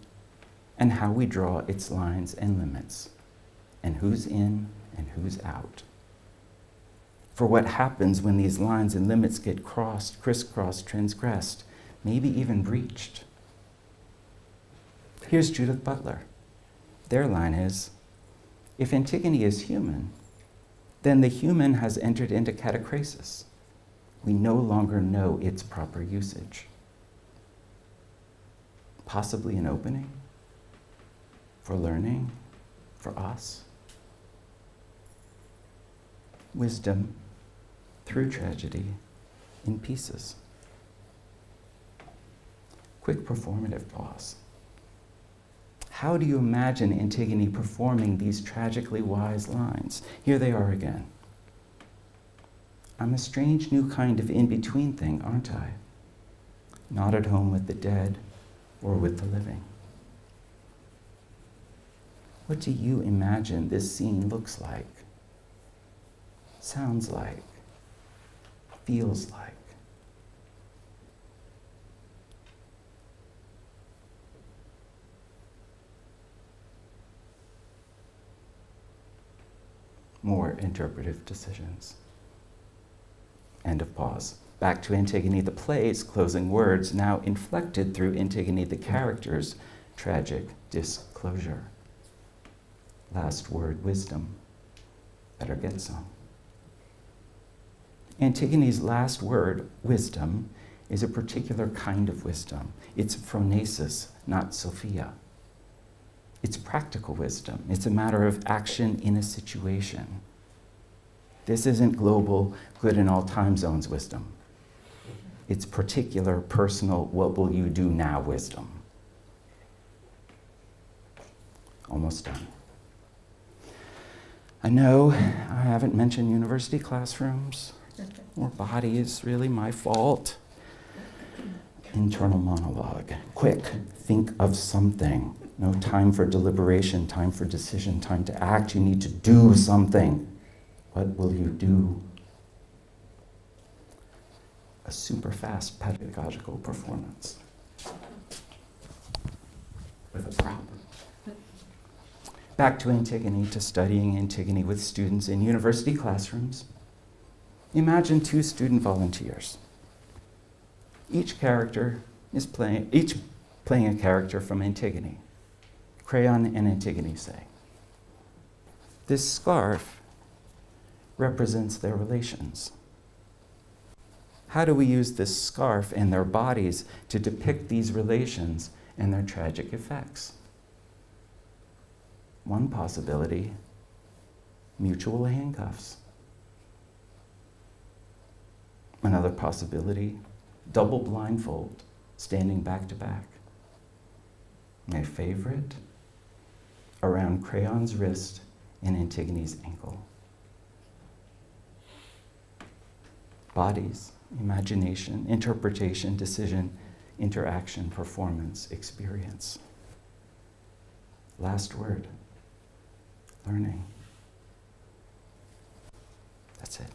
S4: and how we draw its lines and limits, and who's in and who's out for what happens when these lines and limits get crossed, crisscrossed, transgressed, maybe even breached. Here's Judith Butler. Their line is if Antigone is human, then the human has entered into catachresis. We no longer know its proper usage. Possibly an opening for learning for us. Wisdom through tragedy in pieces. Quick performative pause. How do you imagine Antigone performing these tragically wise lines? Here they are again. I'm a strange new kind of in between thing, aren't I? Not at home with the dead or with the living. What do you imagine this scene looks like, sounds like, feels like? More interpretive decisions. End of pause. Back to Antigone the play's closing words, now inflected through Antigone the character's tragic disclosure. Last word wisdom. Better get some. Antigone's last word, wisdom, is a particular kind of wisdom. It's phronesis, not Sophia. It's practical wisdom. It's a matter of action in a situation. This isn't global, good in all time zones wisdom. It's particular, personal, what will you do now wisdom. Almost done. I know I haven't mentioned university classrooms or body is really my fault. Internal monologue. Quick, think of something. No time for deliberation, time for decision, time to act. You need to do something. What will you do? A super fast pedagogical performance with a problem. Back to Antigone, to studying Antigone with students in university classrooms. Imagine two student volunteers. Each character is playing, each playing a character from Antigone. Creon and Antigone say. This scarf represents their relations. How do we use this scarf and their bodies to depict these relations and their tragic effects? One possibility mutual handcuffs. Another possibility double blindfold, standing back to back. My favorite around Creon's wrist and Antigone's ankle. Bodies, imagination, interpretation, decision, interaction, performance, experience. Last word learning. That's it.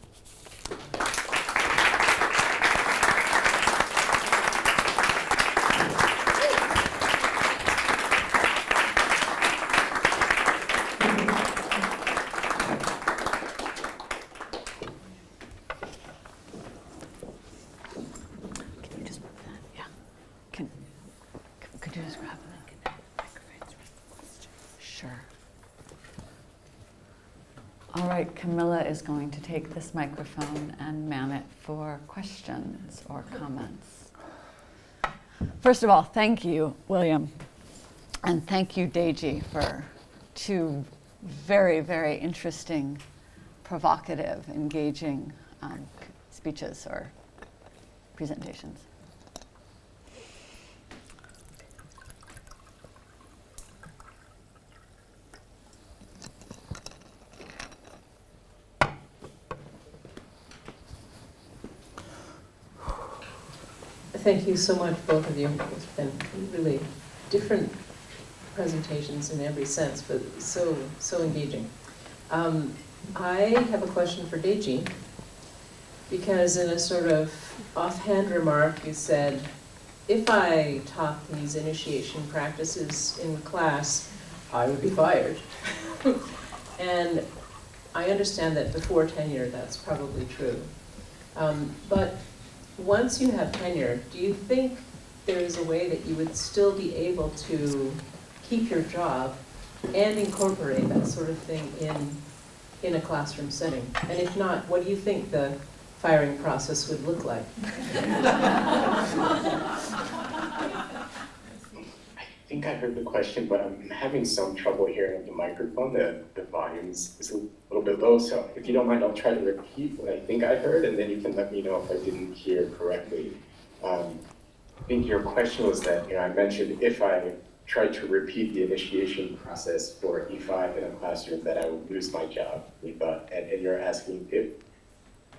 S1: Can you just move that? Yeah. Can, you just grab the microphones? Sure. All right, Camilla is going to take this microphone and man it for questions or comments. First of all, thank you, William, and thank you, Deji, for two very, very interesting, provocative, engaging um, speeches or presentations.
S5: Thank you so much, both of you. It's been really different presentations in every sense, but so, so engaging. Um, I have a question for Deji, because in a sort of offhand remark, you said, if I taught these initiation practices in class, I would be fired. [laughs] and I understand that before tenure, that's probably true. Um, but once you have tenure, do you think there is a way that you would still be able to keep your job and incorporate that sort of thing in, in a classroom setting? And if not, what do you think the firing process would look like? [laughs]
S2: I think I heard the question, but I'm having some trouble hearing the microphone. The, the volume is a little bit low, so if you don't mind, I'll try to repeat what I think I heard, and then you can let me know if I didn't hear correctly. Um, I think your question was that, you know, I mentioned if I tried to repeat the initiation process for Ifa in a classroom, that I would lose my job. We and, and you're asking if,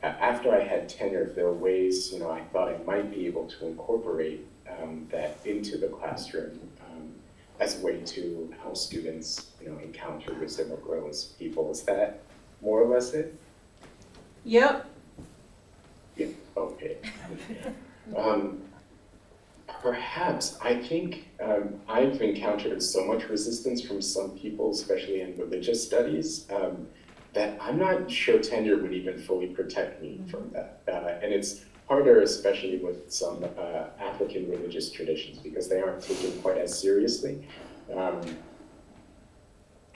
S2: after I had tenure, if there were ways, you know, I thought I might be able to incorporate um, that into the classroom. As a way to help students, you know, encounter wisdom or grow as people. Is that more or less it?
S5: Yep.
S2: Yeah, okay. [laughs] Um, perhaps, I think um, I've encountered so much resistance from some people, especially in religious studies, um, that I'm not sure tenure would even fully protect me from that. Uh, and it's harder, especially with some uh, African religious traditions, because they aren't taken quite as seriously. Um,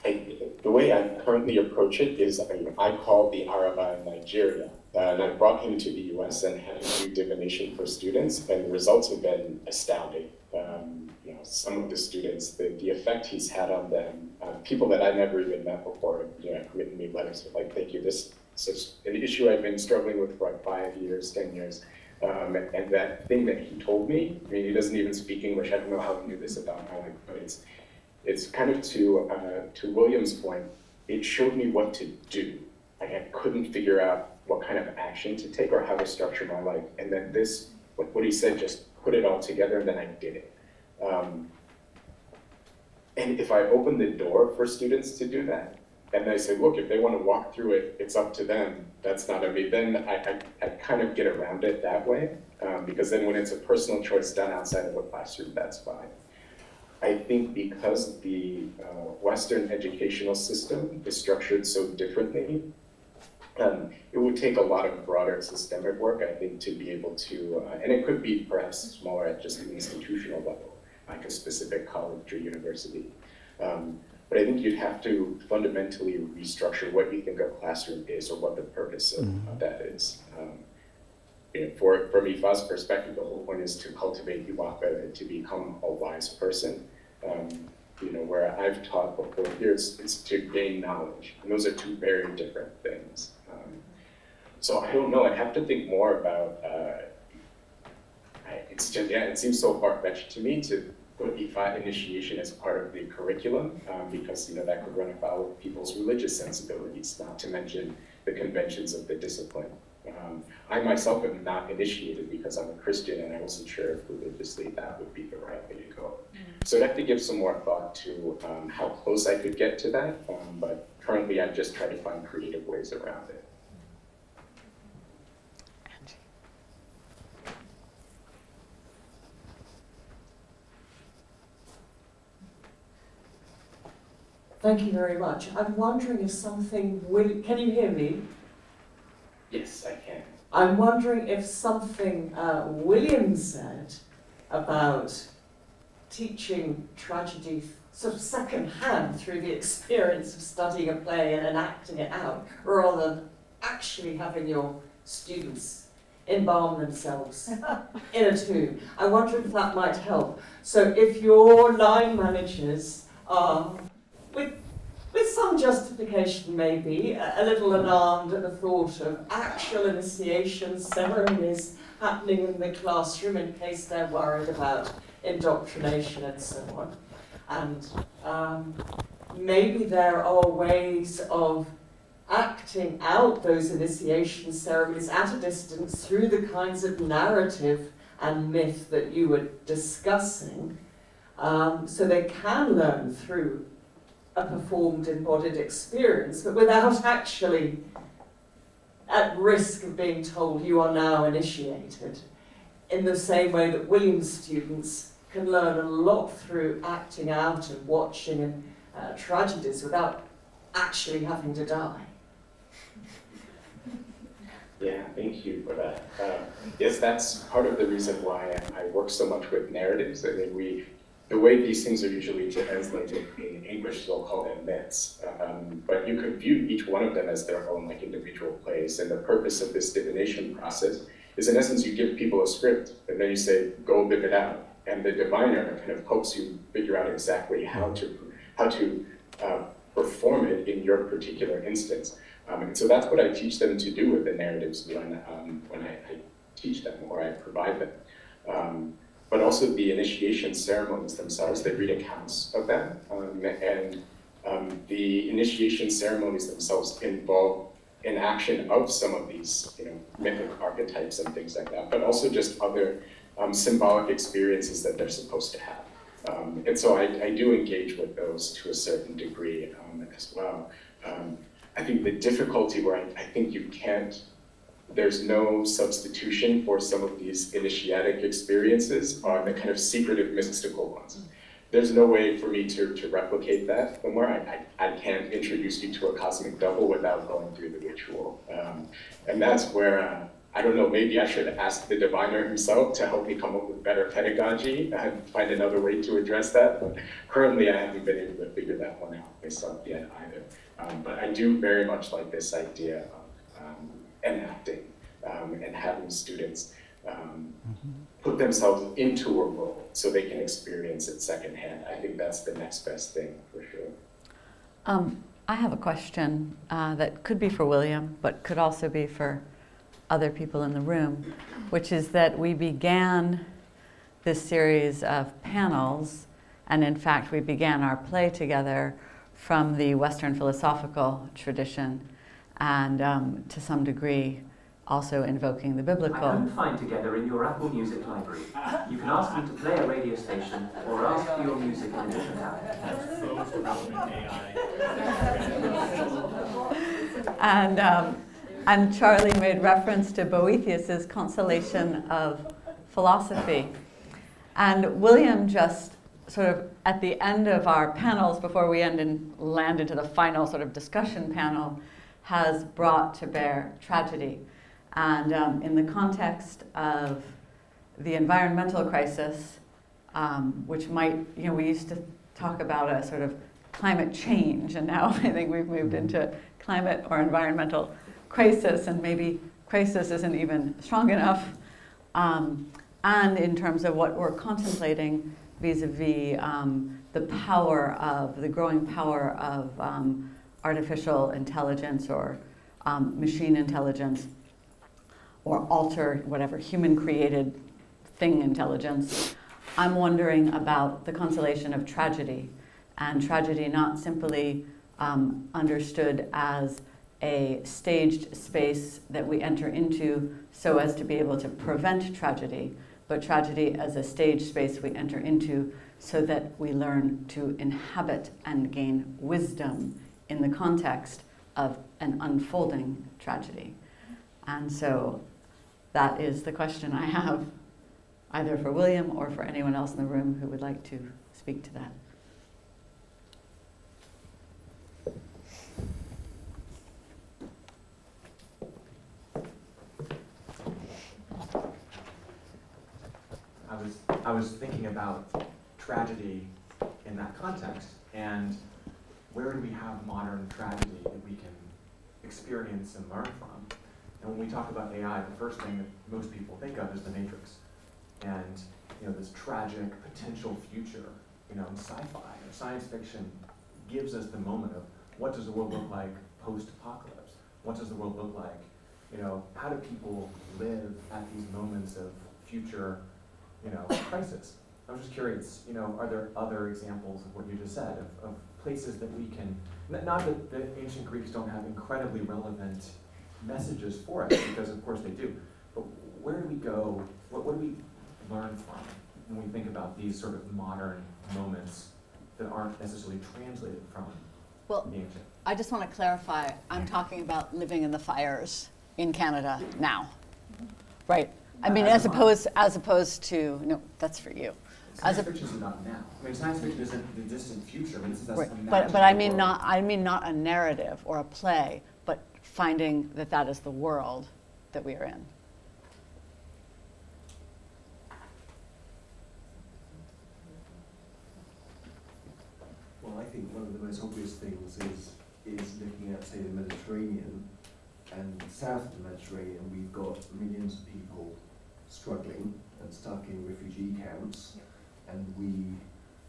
S2: I, the way I currently approach it is I, I call the Araba in Nigeria, and I brought him to the US and had him do divination for students, and the results have been astounding. Um, you know, some of the students, the, the effect he's had on them, uh, people that I never even met before, you know, have written me letters like, thank you, this is an issue I've been struggling with for like five years, 10 years. Um, and that thing that he told me, I mean, he doesn't even speak English. I don't know how he knew this about my life, but it's, it's kind of to, uh, to William's point, it showed me what to do. Like I couldn't figure out what kind of action to take or how to structure my life. And then this, like what he said, just put it all together and then I did it. Um, and if I open the door for students to do that, and I say, look, if they want to walk through it, it's up to them. That's not on me. Then I, I, I kind of get around it that way, um, because then when it's a personal choice done outside of a classroom, that's fine. I think because the uh, Western educational system is structured so differently, um, it would take a lot of broader systemic work, I think, to be able to, uh, and it could be perhaps smaller at just an institutional level, like a specific college or university. Um, but I think you'd have to fundamentally restructure what you think a classroom is or what the purpose of,
S4: Mhm.
S2: of that is. Um, you know, for, from Ifa's perspective, the whole point is to cultivate Iwaka and to become a wise person. Um, you know, where I've taught before here, it's, it's to gain knowledge. And those are two very different things. Um, so I don't know, I'd have to think more about, uh, I- it's just, yeah, it seems so far-fetched to me to put Ifa initiation as part of the curriculum, um, because, you know, that could run afoul of people's religious sensibilities, not to mention the conventions of the discipline. Um, I myself am not initiated because I'm a Christian and I wasn't sure if religiously that would be the right way to go. So I'd have to give some more thought to um, how close I could get to that, um, but currently I'm just trying to find creative ways around it.
S6: Thank you very much. I'm wondering if something will, can you hear me?
S2: Yes, I can.
S6: I'm wondering if something uh, William said about teaching tragedy sort of secondhand through the experience of studying a play and enacting it out, rather than actually having your students embalm themselves [laughs] in a tomb. I wonder if that might help. So if your line managers are, with, with some justification maybe, a, a little alarmed at the thought of actual initiation ceremonies happening in the classroom in case they're worried about indoctrination and so on. And um, maybe there are ways of acting out those initiation ceremonies at a distance through the kinds of narrative and myth that you were discussing, um, so they can learn through a performed embodied experience, but without actually at risk of being told you are now initiated, in the same way that Williams students can learn a lot through acting out and watching and uh, tragedies without actually having to die.
S2: Yeah, thank you for that. Uh, yes, that's part of the reason why I work so much with narratives. I mean, we, the way these things are usually translated in English, they'll call them myths. Um, but you could view each one of them as their own like individual plays. And the purpose of this divination process is, in essence, you give people a script, and then you say, "Go live it out." And the diviner kind of helps you figure out exactly how to how to uh, perform it in your particular instance. Um, and so that's what I teach them to do with the narratives when, um, when I, I, teach them or I provide them. But also the initiation ceremonies themselves, they read accounts of them. Um, and um, the initiation ceremonies themselves involve enaction of some of these you know, mythic archetypes and things like that, but also just other um, symbolic experiences that they're supposed to have. Um, and so I, I do engage with those to a certain degree um, as well. Um, I think the difficulty where I, I think you can't, there's no substitution for some of these initiatic experiences are the kind of secretive mystical ones. There's no way for me to, to replicate that somewhere. I, I, I can't introduce you to a cosmic double without going through the ritual. Um, and that's where, uh, I don't know, maybe I should ask the diviner himself to help me come up with better pedagogy and find another way to address that. But currently, I haven't been able to figure that one out myself yet either. Um, but I do very much like this idea enacting um, and having students um, put themselves into a role so they can experience it secondhand. I think that's the next best thing for sure.
S1: Um, I have a question uh, that could be for William, but could also be for other people in the room, which is that we began this series of panels, and in fact, we began our play together from the Western philosophical tradition, and um, to some degree, also invoking the
S7: I
S1: biblical.
S7: don't find together in your Apple Music library. You can ask them to play a radio station or ask for your music in a different app.
S1: And, um, and Charlie made reference to Boethius's Consolation of Philosophy. And William just sort of at the end of our panels, before we end and land into the final sort of discussion panel, has brought to bear tragedy. And um, in the context of the environmental crisis, um, which might, you know, we used to talk about a sort of climate change, and now [laughs] I think we've moved into climate or environmental crisis, and maybe crisis isn't even strong enough. Um, and in terms of what we're contemplating vis-a-vis um, the power of the growing power of um, artificial intelligence or um, machine intelligence or alter whatever human created thing intelligence i'm wondering about the consolation of tragedy. And tragedy not simply um, understood as a staged space that we enter into so as to be able to prevent tragedy, but tragedy as a staged space we enter into so that we learn to inhabit and gain wisdom in the context of an unfolding tragedy. And so that is the question I have, either for William or for anyone else in the room who would like to speak to that.
S8: I was, I was thinking about tragedy in that context, and where do we have modern tragedy that we can experience and learn from? And when we talk about AI, the first thing that most people think of is the Matrix, and you know this tragic potential future. You know, sci-fi or science fiction gives us the moment of what does the world look like post-apocalypse? What does the world look like? You know, how do people live at these moments of future you know, crisis. I was just curious, you know, are there other examples of what you just said, of, of places that we can, not that the ancient Greeks don't have incredibly relevant messages for us, because of course they do, but where do we go, what, what do we learn from when we think about these sort of modern moments that aren't necessarily translated from
S3: Well,
S8: the ancient?
S3: I just want to clarify, I'm talking about living in the fires in Canada now. Mm-hmm. Right. I mean, as
S8: As am I.
S3: opposed, as opposed to, no, that's for you. As
S8: Science
S3: a-
S8: fiction is not now. I mean, science fiction isn't the distant future, but this is
S3: Right, But, but I mean
S8: world.
S3: not, I mean not a narrative or a play, but finding that that is the world that we are in.
S9: Well, I think one of the most obvious things is, is looking at, say, the Mediterranean and south of the Mediterranean, we've got millions of people struggling and stuck in refugee camps, and we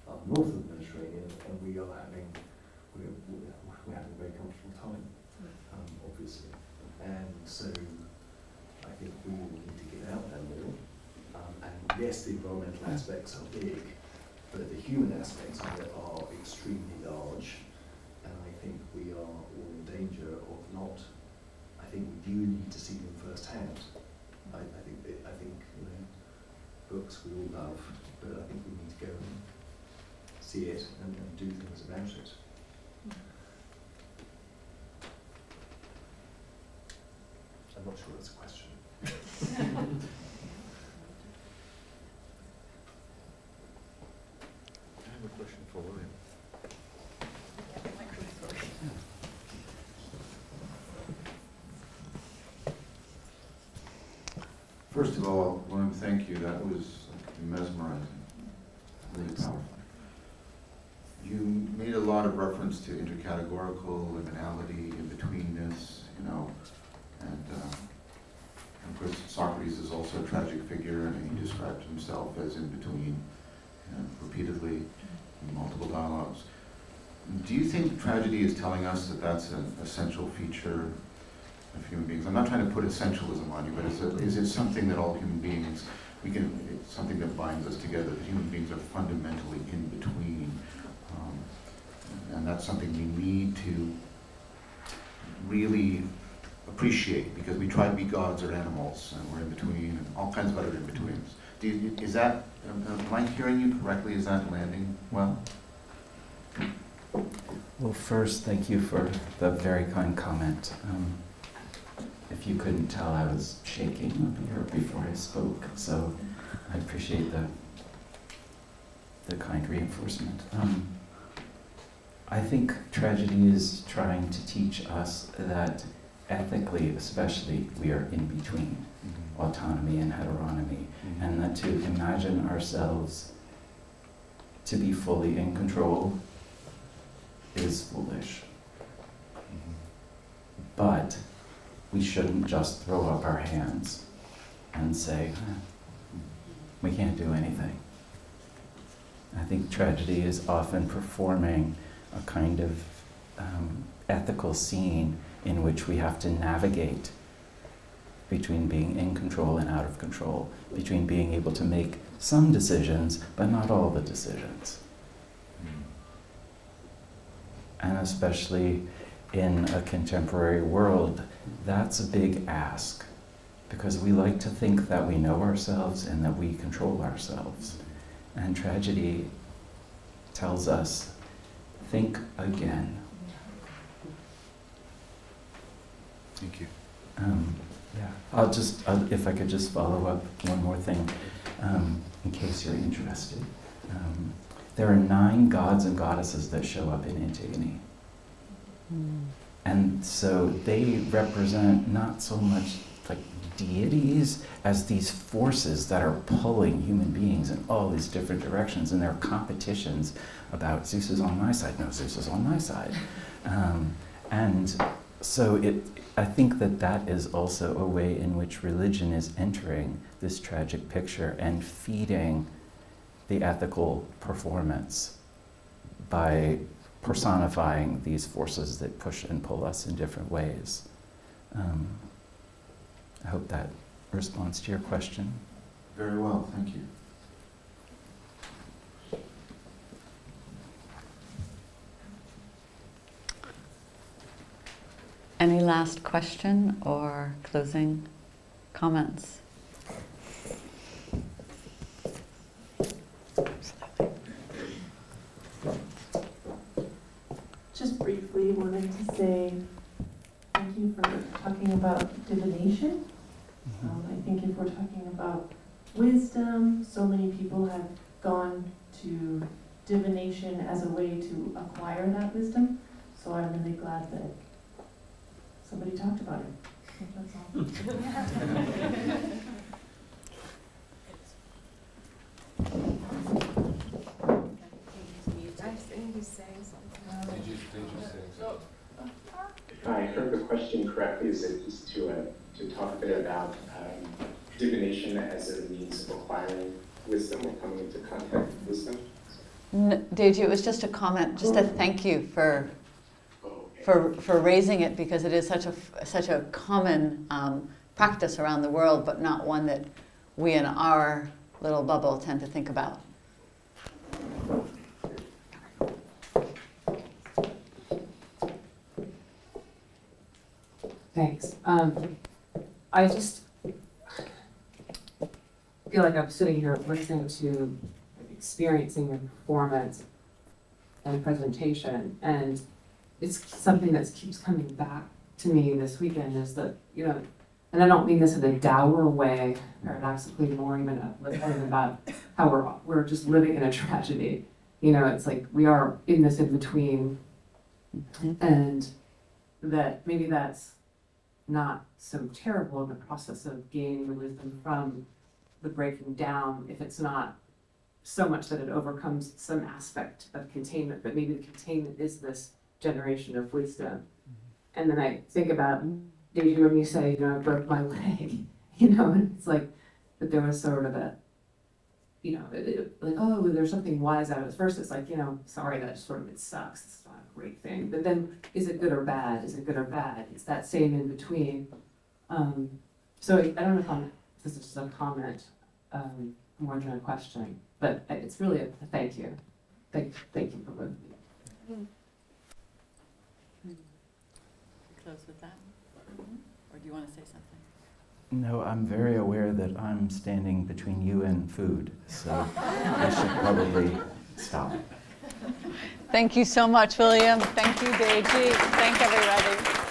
S9: are north of the Mediterranean, and we are having, we're, we're, we're having a very comfortable time, um, obviously. And so I think we all need to get out there more. Um, and yes, the environmental aspects are big, but the human aspects of it are extremely large, and I think we are all in danger of not. I think we do need to see them firsthand. I, I think I think you know books we all love, but I think we need to go and see it and, and do things about it. I'm not sure that's a question.
S10: I have a question for William. First of all, William, thank you. That was mesmerizing, really powerful. You made a lot of reference to intercategorical, liminality, in-betweenness, you know, and, uh, of course Socrates is also a tragic figure, and he described himself as in between, you know, repeatedly in multiple dialogues. Do you think tragedy is telling us that that's an essential feature of human beings? I'm not trying to put essentialism on you, but is it, is it something that all human beings, we can, it's something that binds us together, human beings are fundamentally in between? Um, And that's something we need to really appreciate, because we try to be gods or animals, and we're in between, and all kinds of other in-betweens. You, is that, am am I hearing you correctly? Is that landing well?
S4: Well, first, thank you for the very kind comment. Um, if you couldn't tell, I was shaking up here before I spoke, so I appreciate the the kind reinforcement. Um, I think tragedy is trying to teach us that ethically, especially, we are in between mm-hmm. autonomy and heteronomy, mm-hmm. and that to imagine ourselves to be fully in control is foolish. Mm-hmm. But we shouldn't just throw up our hands and say, "Huh, we can't do anything. I think tragedy is often performing a kind of um, ethical scene in which we have to navigate between being in control and out of control, between being able to make some decisions, but not all the decisions. And especially in a contemporary world, that's a big ask because we like to think that we know ourselves and that we control ourselves. And tragedy tells us think again.
S10: Thank you.
S4: Um, yeah, I'll just, uh, if I could just follow up one more thing, um, in case you're interested. Um, there are nine gods and goddesses that show up in Antigone. And so they represent not so much like deities as these forces that are pulling human beings in all these different directions, and there are competitions about Zeus is on my side, no, Zeus is on my side. Um, and so it, I think that that is also a way in which religion is entering this tragic picture and feeding the ethical performance by personifying these forces that push and pull us in different ways. Um, I hope that responds to your question.
S10: Very well, thank you.
S1: Any last question or closing comments?
S11: Just briefly wanted to say thank you for talking about divination. Um, I think if we're talking about wisdom, so many people have gone to divination as a way to acquire that wisdom. So I'm really glad that somebody talked about it. That's all. [laughs]
S12: I think he's saying something.
S2: If I heard the question correctly, is it just to, uh, to talk a bit about um, divination as a means of acquiring wisdom or coming into contact with wisdom?
S1: N- Deji, it was just a comment, just a thank you for, for, for raising it because it is such a, such a common um, practice around the world, but not one that we in our little bubble tend to think about.
S13: Thanks. Um, I just feel like I'm sitting here listening to, experiencing your performance, and presentation. And it's something that keeps coming back to me this weekend is that, you know, and I don't mean this in a dour way, paradoxically more even uplifting about how we're, we're just living in a tragedy. You know, it's like we are in this in between and that maybe that's not so terrible in the process of gaining the wisdom from the breaking down if it's not so much that it overcomes some aspect of containment, but maybe the containment is this generation of wisdom. Mm-hmm. And then I think about, Daisy, when you say, you know, I broke my [laughs] leg, you know, and it's like, that there was sort of a, you know, it, it, like, oh, there's something wise out of it. First, it's like, you know, sorry, that sort of, it sucks, it's not a great thing. But then, is it good or bad? Is it good or bad? It's that same in between. Um, so I don't know if I'm, if this is just a comment, um, more than a question, but it's really a, a thank you. Thank, thank you for both of you.
S3: Close with that? Or do you want to say something?
S4: No, I'm very aware that I'm standing between you and food, so I should probably stop.
S3: Thank you so much, William. Thank you, Deji. Thank everybody.